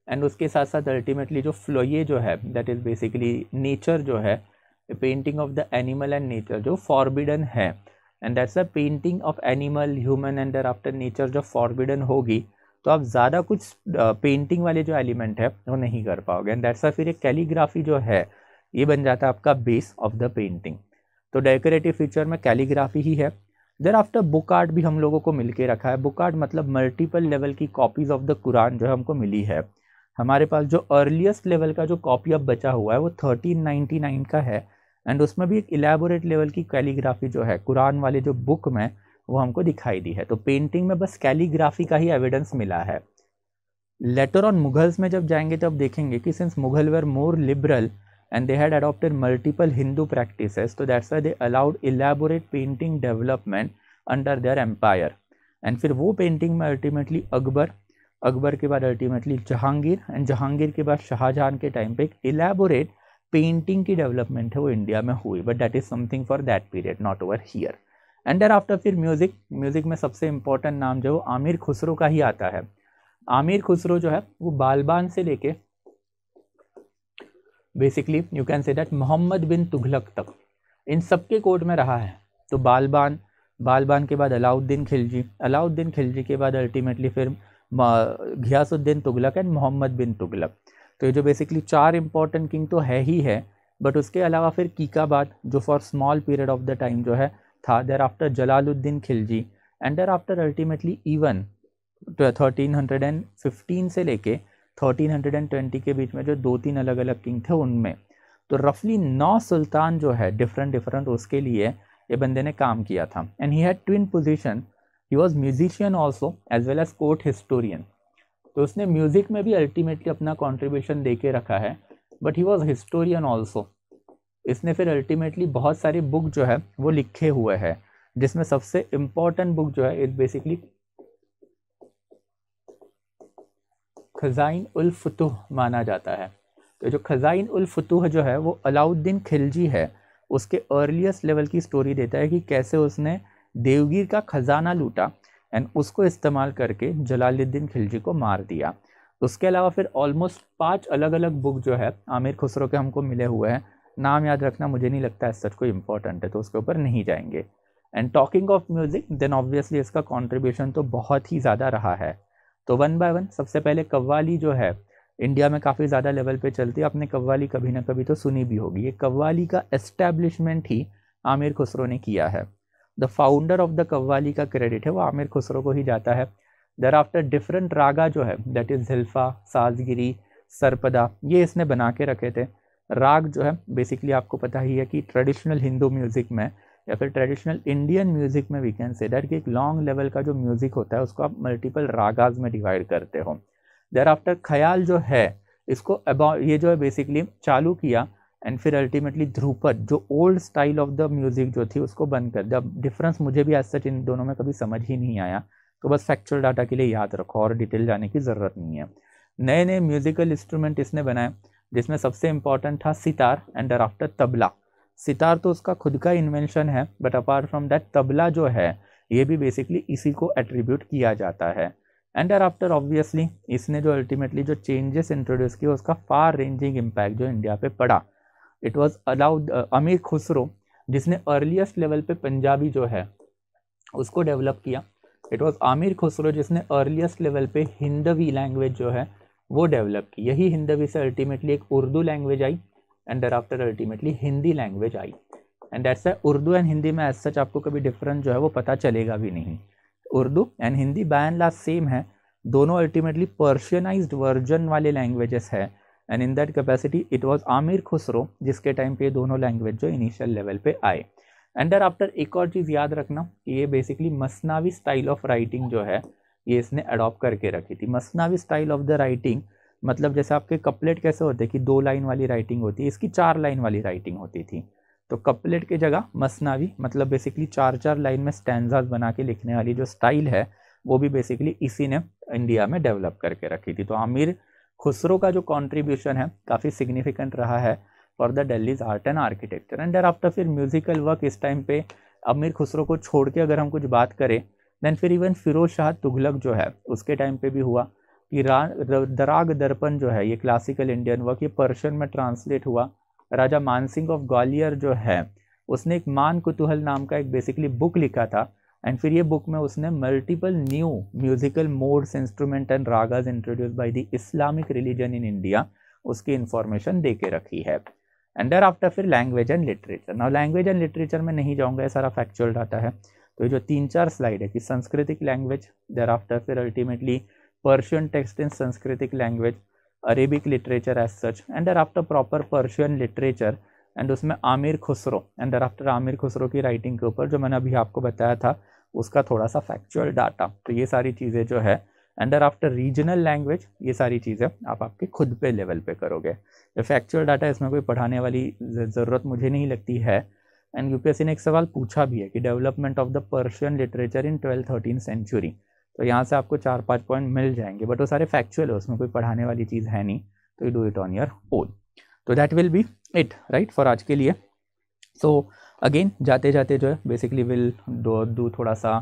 S1: एंड उसके साथ साथ अल्टीमेटली जो फ्लोए जो है दैट इज़ बेसिकली नेचर जो है painting of the animal and nature जो फॉरबिडन है and that's a painting of animal human and there after nature जो फॉरबिडन होगी तो आप ज़्यादा कुछ पेंटिंग वाले जो एलिमेंट है वो नहीं कर पाओगे एंड दैट्स फिर एक कैलीग्राफी जो है ये बन जाता है आपका बेस ऑफ द पेंटिंग तो डेकोरेटिव फीचर में कैलीग्राफी ही है देर आफ्टर बुक आर्ट भी हम लोगों को मिल के रखा है बुक आर्ट मतलब मल्टीपल लेवल की कॉपीज़ ऑफ द कुरान जो है हमको मिली है हमारे पास जो अर्लीस्ट लेवल का जो कॉपी अब बचा हुआ है वो थर्टीन नाइनटी नाइन का है एंड उसमें भी एक इलेबोरेट लेवल की कैलीग्राफी जो है कुरान वाले जो बुक में वो हमको दिखाई दी है तो पेंटिंग में बस कैलीग्राफी का ही एविडेंस मिला है लेटर ऑन मुगल्स में जब जाएंगे तो अब देखेंगे कि since Mughal were more liberal and they had adopted multiple Hindu practice तो that's why they allowed elaborate painting development under their empire. फिर वो पेंटिंग में अल्टीमेटली अकबर अकबर के बाद अल्टीमेटली जहांगीर एंड जहांगीर के बाद शाहजहां के टाइम पे एक इलेबोरेट पेंटिंग की डेवलपमेंट है वो इंडिया में हुई but that is something for that period not over here and there after फिर म्यूज़िक म्यूज़िक में सबसे इम्पोर्टेंट नाम जो है वो आमिर खुसरो का ही आता है आमिर खुसरो जो है वो बालबान से लेके basically you can say that Mohammad bin Tughlaq तक इन सब के कोर्ट में रहा है तो बालबान बालबान के बाद अलाउद्दीन खिलजी अलाउद्दीन खिलजी के बाद अल्टीमेटली फिर घियासुद्दीन तुगलक एंड मोहम्मद बिन तुगलक तो ये जो बेसिकली चार इंपॉर्टेंट किंग तो है ही है बट उसके अलावा फिर कीकाबाद जो for small period of the time जो है था after Jalaluddin Khilji and there after ultimately even thirteen hundred and fifteen से लेके थर्टीन हंड्रेड एंड ट्वेंटी के बीच में जो दो तीन अलग अलग किंग थे उनमें तो रफली नौ सुल्तान जो है डिफरेंट डिफरेंट उसके लिए ये बंदे ने काम किया था and he had twin position he was musician also as well as court historian तो उसने म्यूज़िक में भी अल्टीमेटली अपना कॉन्ट्रीब्यूशन दे के रखा है but he was historian also इसने फिर अल्टीमेटली बहुत सारी बुक जो है वो लिखे हुए है जिसमें सबसे इम्पोर्टेंट बुक जो है इज बेसिकली खजाइन उल फतूह माना जाता है तो जो खजाइन उल फतुह जो है वो अलाउद्दीन खिलजी है उसके अर्लीस्ट लेवल की स्टोरी देता है कि कैसे उसने देवगीर का खजाना लूटा एंड उसको इस्तेमाल करके जलालुद्दीन खिलजी को मार दिया उसके अलावा फिर ऑलमोस्ट पांच अलग अलग बुक जो है आमिर खुसरो के हमको मिले हुए हैं नाम याद रखना मुझे नहीं लगता है सच कोई इंपॉर्टेंट है तो उसके ऊपर नहीं जाएंगे and talking of music then obviously इसका कॉन्ट्रीब्यूशन तो बहुत ही ज़्यादा रहा है तो वन बाय वन सबसे पहले कव्वाली जो है इंडिया में काफ़ी ज़्यादा लेवल पे चलती है आपने कव्वाली कभी ना कभी तो सुनी भी होगी ये कव्वाली का एस्टेब्लिशमेंट ही आमिर खुसरो ने किया है the founder of the qawwali का क्रेडिट है वो आमिर खुसरो को ही जाता है दर आफ्टर डिफरेंट रागा जो है दैट इज़ हिल्फा साजगिरी सरपदा ये इसने बना के रखे थे राग जो है बेसिकली आपको पता ही है कि ट्रेडिशनल हिंदू म्यूज़िक में या फिर ट्रेडिशनल इंडियन म्यूज़िक में वी कैन से डर कि एक लॉन्ग लेवल का जो म्यूज़िक होता है उसको आप मल्टीपल रागाज में डिवाइड करते हो देर आफ्टर ख्याल जो है इसको अबाउट ये जो है बेसिकली चालू किया एंड फिर अल्टीमेटली ध्रुपद जो old style of the music जो थी उसको बंद कर दिया डिफरेंस मुझे भी एज सच इन दोनों में कभी समझ ही नहीं आया तो बस फैक्चुअल डाटा के लिए याद रखो और डिटेल जाने की ज़रूरत नहीं है नए नए म्यूज़िकल इंस्ट्रूमेंट इसने बनाए जिसमें सबसे इम्पॉर्टेंट था सितार एंड आफ्टर तबला सितार तो उसका खुद का इन्वेंशन है but apart from that tabla जो है ये भी बेसिकली इसी को एट्रीब्यूट किया जाता है एंड आफ्टर ऑब्वियसली इसने जो अल्टीमेटली जो चेंजेस इंट्रोड्यूस किए उसका फार रेंजिंग इम्पैक्ट जो इंडिया पे पड़ा इट वॉज अलाउड अमीर खुसरो जिसने अर्लीस्ट लेवल पे पंजाबी जो है उसको डेवलप किया इट वॉज आमिर खुसरो जिसने अर्लीस्ट लेवल पे हिंदवी लैंग्वेज जो है वो डेवलप की यही हिंदवी से अल्टीमेटली एक उर्दू लैंग्वेज आई एंड डर after ultimately Hindi language I and that's Urdu and Hindi में एज सच आपको कभी डिफरेंस जो है वो पता चलेगा भी नहीं Urdu and Hindi by and last same है दोनों अल्टीमेटली पर्शियनाइज वर्जन वाले लैंग्वेजेस है and in that capacity it was Amir Khusro जिसके टाइम पे दोनों लैंग्वेज जो इनिशियल लेवल पे आए एंड आफ्टर एक और चीज़ याद रखना कि ये बेसिकली मसनावी स्टाइल ऑफ राइटिंग जो है ये इसने अडॉप्ट करके रखी थी मसनावी स्टाइल ऑफ द राइटिंग मतलब जैसे आपके कपलेट कैसे होते हैं कि दो लाइन वाली राइटिंग होती है इसकी चार लाइन वाली राइटिंग होती थी तो कपलेट की जगह मसनावी मतलब बेसिकली चार चार लाइन में स्टैंडर्ड बना के लिखने वाली जो स्टाइल है वो भी बेसिकली इसी ने इंडिया में डेवलप करके रखी थी तो आमिर खुसरो का जो कॉन्ट्रीब्यूशन है काफ़ी सिग्निफिकेंट रहा है for the dailies art and architecture and डर आफ्टर फिर म्यूजिकल वर्क इस टाइम पे अमीर खुसरो को छोड़ के अगर हम कुछ बात करें दैन फिर इवन फिरोज शाह तुगलक जो है उसके टाइम पे भी हुआ कि दराग दर्पण जो है ये क्लासिकल इंडियन वर्क ये पर्शियन में ट्रांसलेट हुआ राजा मानसिंह ऑफ ग्वालियर जो है उसने एक मान कुतूहल नाम का एक बेसिकली बुक लिखा था एंड फिर ये बुक में उसने multiple new musical modes instrument and ragas introduce by the Islamic religion in India उसकी इन्फॉर्मेशन दे के रखी है एंड आफ्टर फिर लैंग्वेज एंड लिटरेचर ना लैंग्वेज एंड लिटरेचर में नहीं जाऊँगा ये सारा फैक्चुअल डाटा है तो ये जो तीन चार स्लाइड है कि संस्कृतिक लैंग्वेज देर आफ्टर फिर अल्टीमेटली पर्शियन टेक्स्ट इन संस्कृतिक language Arabic literature as such and there after proper Persian literature and उसमें Amir Khusro and there after Amir Khusro की राइटिंग के ऊपर जो मैंने अभी आपको बताया था उसका थोड़ा सा फैक्चुअल डाटा तो ये सारी चीज़ें जो है देर आफ्टर रीजनल लैंग्वेज ये सारी चीज़ें आप आपके खुद पे लेवल पे करोगे फैक्चुअल डाटा इसमें कोई पढ़ाने वाली ज़रूरत मुझे नहीं लगती है एंड यूपीएससी ने एक सवाल पूछा भी है कि development of the Persian literature in twelfth thirteen century तो यहाँ से आपको चार पाँच पॉइंट मिल जाएंगे बट वो सारे फैक्चुअल है उसमें कोई पढ़ाने वाली चीज़ है नहीं तो you do it on your own तो that will be it right for आज के लिए सो अगेन जाते जाते जो है बेसिकली विल डू थोड़ा सा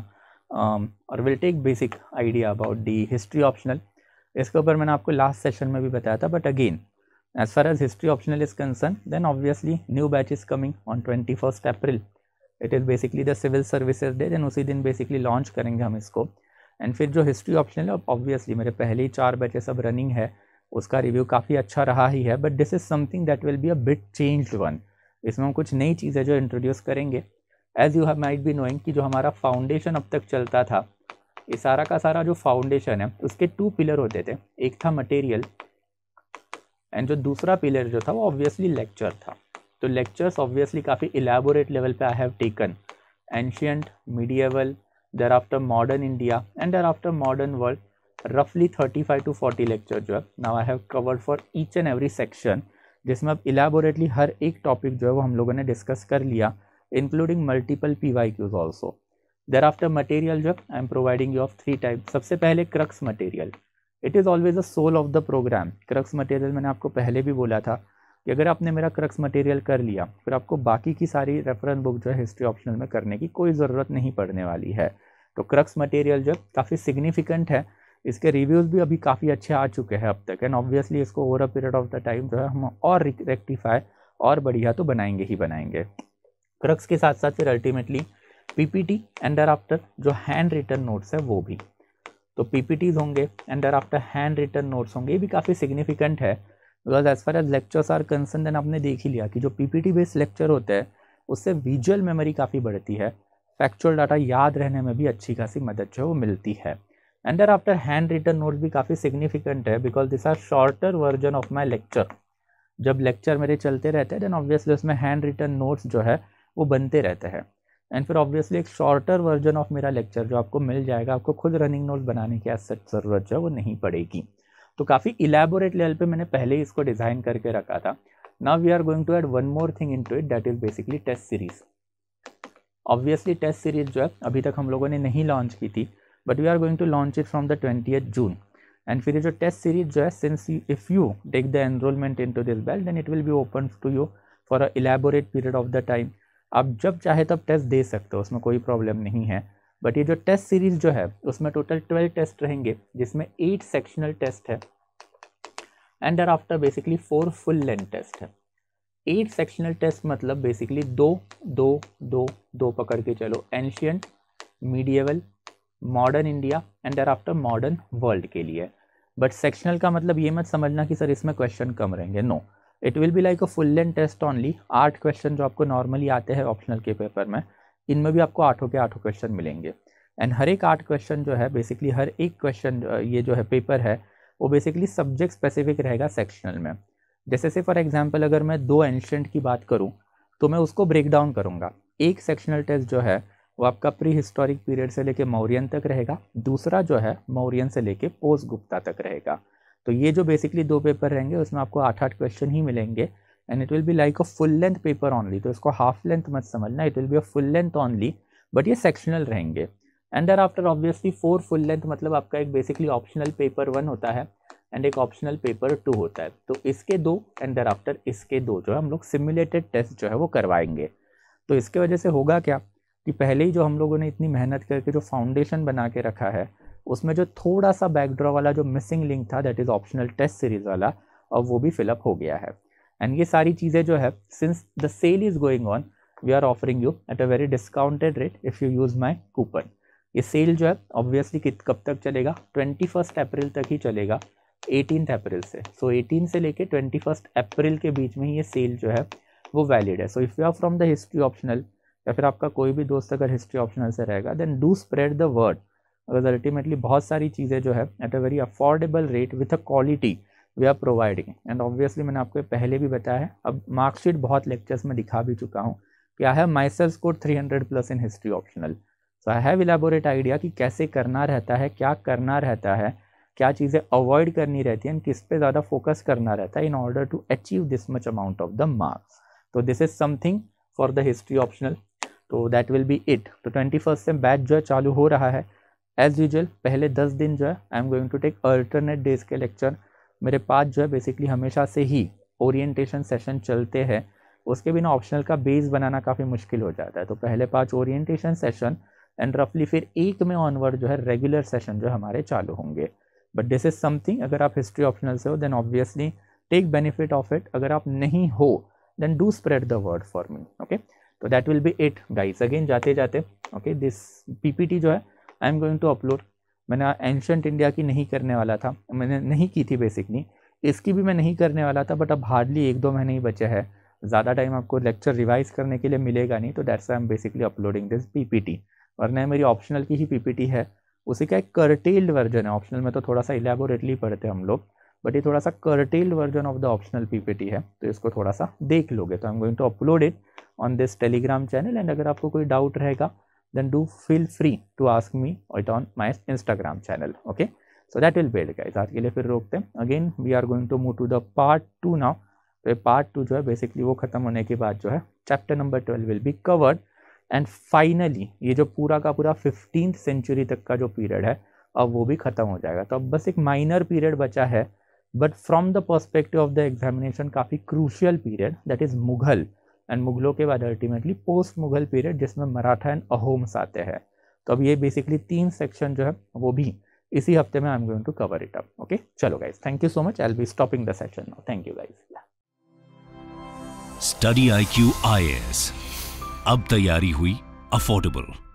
S1: और will take basic idea about the history optional इसके ऊपर मैंने आपको लास्ट सेशन में भी बताया था but again As far as history optional is concerned, then obviously new batch is coming on 21st April. It is basically the civil services day then उसी दिन बेसिकली लॉन्च करेंगे हम इसको एंड फिर जो हिस्ट्री ऑप्शनल है obviously मेरे पहले ही चार बैचेस अब रनिंग है उसका रिव्यू काफ़ी अच्छा रहा ही है but this is something that will be a bit change one इसमें हम कुछ नई चीज़ें जो इंट्रोड्यूस करेंगे as you have might be knowing कि जो हमारा फाउंडेशन अब तक चलता था ये सारा का सारा जो फाउंडेशन है उसके टू पिलर होते थे एक था मटेरियल एंड जो दूसरा पिलर जो था वो ऑब्वियसली लेक्चर था तो लेक्चर्स ऑब्वियसली काफ़ी इलेबोरेट लेवल पे I have taken ancient medieval there after modern India and there after modern world रफली thirty five to forty lecture जो है now I have covered for each and every section जिसमें अब elaborately हर एक topic जो है वो हम लोगों ने डिस्कस कर लिया including multiple P Y Qs also there after material जो है I am providing you of three type सबसे पहले crux material it is always a soul of the programme crux material मैंने आपको पहले भी बोला था कि अगर आपने मेरा क्रक्स मटेरियल कर लिया फिर आपको बाकी की सारी रेफरेंस बुक जो है हिस्ट्री ऑप्शनल में करने की कोई ज़रूरत नहीं पड़ने वाली है तो क्रक्स मटेरियल जो काफ़ी सिग्निफिकेंट है इसके रिव्यूज़ भी अभी काफ़ी अच्छे आ चुके हैं अब तक एंड ऑब्वियसली इसको over a period of the time जो है हम और रेक्टिफाई और बढ़िया तो बनाएंगे ही बनाएंगे क्रक्स के साथ साथ फिर अल्टीमेटली पीपीटी एंड आफ्टर जो हैंड रिटर्न नोट्स है वो भी तो पीपीटीज होंगे and there after hand return notes होंगे ये भी काफ़ी सिग्निफिकेंट है because as far as lectures are concern then आपने देख ही लिया कि जो पी टी बेस्ड लेक्चर होते हैं उससे विजुअल मेमोरी काफ़ी बढ़ती है फैक्चुअल डाटा याद रहने में भी अच्छी खासी मदद जो है वो मिलती है and there after hand return notes भी काफ़ी सिग्निफिकेंट है because this are shorter version of my lecture जब लेक्चर मेरे चलते रहते हैं देन ऑब्वियसली उसमें हैंड रिटर्न नोट्स जो है वो बनते रहते हैं एंड फिर ऑब्वियसली एक शॉर्टर वर्जन ऑफ मेरा लेक्चर जो आपको मिल जाएगा आपको खुद रनिंग नोट बनाने की ऐसा ज़रूरत जो है वो नहीं पड़ेगी तो काफ़ी इलेबोरेट लेवल पे मैंने पहले ही इसको डिज़ाइन करके रखा था now we are going to add one more thing in to it that is basically test series obviously test series जो है अभी तक हम लोगों ने नहीं लॉन्च की थी but we are going to launch it from the twenty June and फिर ये जो टेस्ट सीरीज जो है since if you take the enrolment in to this bell then it will be open to you for a elaborate period of the time आप जब चाहे तब test दे सकते हो उसमें कोई प्रॉब्लम नहीं है बट ये जो टेस्ट सीरीज़ जो है उसमें टोटल ट्वेल्व टेस्ट रहेंगे जिसमें एट सेक्शनल टेस्ट है and are after basically four full length test है एट सेक्शनल टेस्ट मतलब बेसिकली दो दो दो दो पकड़ के चलो ancient medieval modern India and are after modern world के लिए बट सेक्शनल का मतलब ये मत समझना कि सर इसमें क्वेश्चन कम रहेंगे no no. It will be like a full length test only आठ क्वेश्चन जो आपको नॉर्मली आते हैं ऑप्शनल के पेपर में इनमें भी आपको आठों के आठों क्वेश्चन मिलेंगे एंड हर एक आठ क्वेश्चन जो है बेसिकली हर एक क्वेश्चन ये जो है पेपर है वो बेसिकली सब्जेक्ट स्पेसिफिक रहेगा सेक्शनल में जैसे से फॉर एग्जाम्पल अगर मैं दो एंशेंट की बात करूँ तो मैं उसको ब्रेक डाउन करूँगा एक सेक्शनल टेस्ट जो है वो आपका प्री हिस्टोरिक पीरियड से लेके मौर्यन तक रहेगा दूसरा जो है मौर्यन से लेके पोस्ट गुप्ता तक रहेगा तो ये जो बेसिकली दो पेपर रहेंगे उसमें आपको आठ आठ क्वेश्चन ही मिलेंगे and it will be like a full length paper only तो इसको हाफ लेंथ मत समझना it will be a full length only but ये सेक्शनल रहेंगे and there after obviously four full length मतलब आपका एक बेसिकली ऑप्शनल पेपर वन होता है एंड एक ऑप्शनल पेपर टू होता है तो इसके दो एंड देर आफ्टर इसके दो जो है हम लोग सिमुलेटेड टेस्ट जो है वो करवाएंगे तो इसके वजह से होगा क्या कि पहले ही जो हम लोगों ने इतनी मेहनत करके जो फाउंडेशन बना के रखा है उसमें जो थोड़ा सा बैकड्रॉ वाला जो मिसिंग लिंक था that is optional test series वाला अब वो भी फिलअप हो गया है एंड ये सारी चीज़ें जो है since the sale is going on we are offering you at a very discounted rate if you use my coupon ये सेल जो है ऑब्वियसली कित कब तक चलेगा ट्वेंटी फर्स्ट अप्रैल तक ही चलेगा एटीन अप्रैल से सो so, एटीन से लेके ट्वेंटी फर्स्ट अप्रैल के बीच में ही ये सेल जो है वो वैलिड है so if you are from the history optional या फिर आपका कोई भी दोस्त अगर हिस्ट्री ऑप्शनल से रहेगा then do spread the word अगर अल्टीमेटली बहुत सारी चीज़ें जो है at a very affordable rate with a quality we are providing and obviously मैंने आपको पहले भी बताया है अब मार्कशीट बहुत लेक्चर्स में दिखा भी चुका हूँ कि I have my sales code three hundred plus in history optional so I have elaborate idea कि कैसे करना रहता है क्या करना रहता है क्या चीज़ें अवॉइड करनी रहती हैं किस पे ज़्यादा फोकस करना रहता है in order to achieve this much amount of the marks तो this is something for the history optional तो दैट विल बी इट तो ट्वेंटी फर्स्ट से बैच जो है चालू हो रहा है एज़ यूजल पहले दस दिन जो है I am going to take alternate days के लेक्चर मेरे पास जो है बेसिकली हमेशा से ही ओरिएंटेशन सेशन चलते हैं उसके बिना ऑप्शनल का बेस बनाना काफ़ी मुश्किल हो जाता है तो पहले पाँच ओरिएंटेशन सेशन एंड रफली फिर एक में ऑनवर्ड जो है रेगुलर सेशन जो हमारे चालू होंगे बट दिस इज़ समथिंग अगर आप हिस्ट्री ऑप्शनल से हो then obviously take benefit of it अगर आप नहीं हो then do spread the word for me okay तो that will be it guys again जाते जाते ओके दिस पीपीटी जो है I am going to upload मैंने एंशंट इंडिया की नहीं करने वाला था मैंने नहीं की थी बेसिकली इसकी भी मैं नहीं करने वाला था बट अब हार्डली एक दो महीने ही बचे हैं ज़्यादा टाइम आपको लेक्चर रिवाइज करने के लिए मिलेगा नहीं तो dates I am basically uploading this PPT वरना मेरी ऑप्शनल की ही पीपीटी है उसी का एक करटेल्ड वर्जन है ऑप्शनल में तो थोड़ा सा इलेबोरेटली पढ़ते हैं हम लोग बट ये थोड़ा सा curtailed version of the optional PPT है तो इसको थोड़ा सा देख लोगे तो I am going to upload it on this Telegram channel and अगर आपको कोई डाउट रहेगा then do feel free to ask me it on my Instagram channel. Okay, so that will be it guys. आज के लिए फिर रोकते हैं again we are going to move to the part two now तो ये part two जो है बेसिकली वो खत्म होने के बाद जो है chapter number twelve will be covered and finally ये जो पूरा का पूरा फिफ्टीन सेंचुरी तक का जो पीरियड है अब वो भी ख़त्म हो जाएगा तो अब बस एक माइनर पीरियड बचा है but from the perspective of the examination काफ़ी crucial period that is Mughal and मुगलों के बाद अल्टीमेटली पोस्ट मुगल पीरियड जिसमें मराठा एंड अहोम्स आते हैं तो अब ये बेसिकली तीन सेक्शन जो है वो भी इसी हफ्ते में I am going to cover it up okay चलो guys thank you so much I be stopping the section now thank you guys study I Q I S अब तैयारी हुई अफोर्डेबल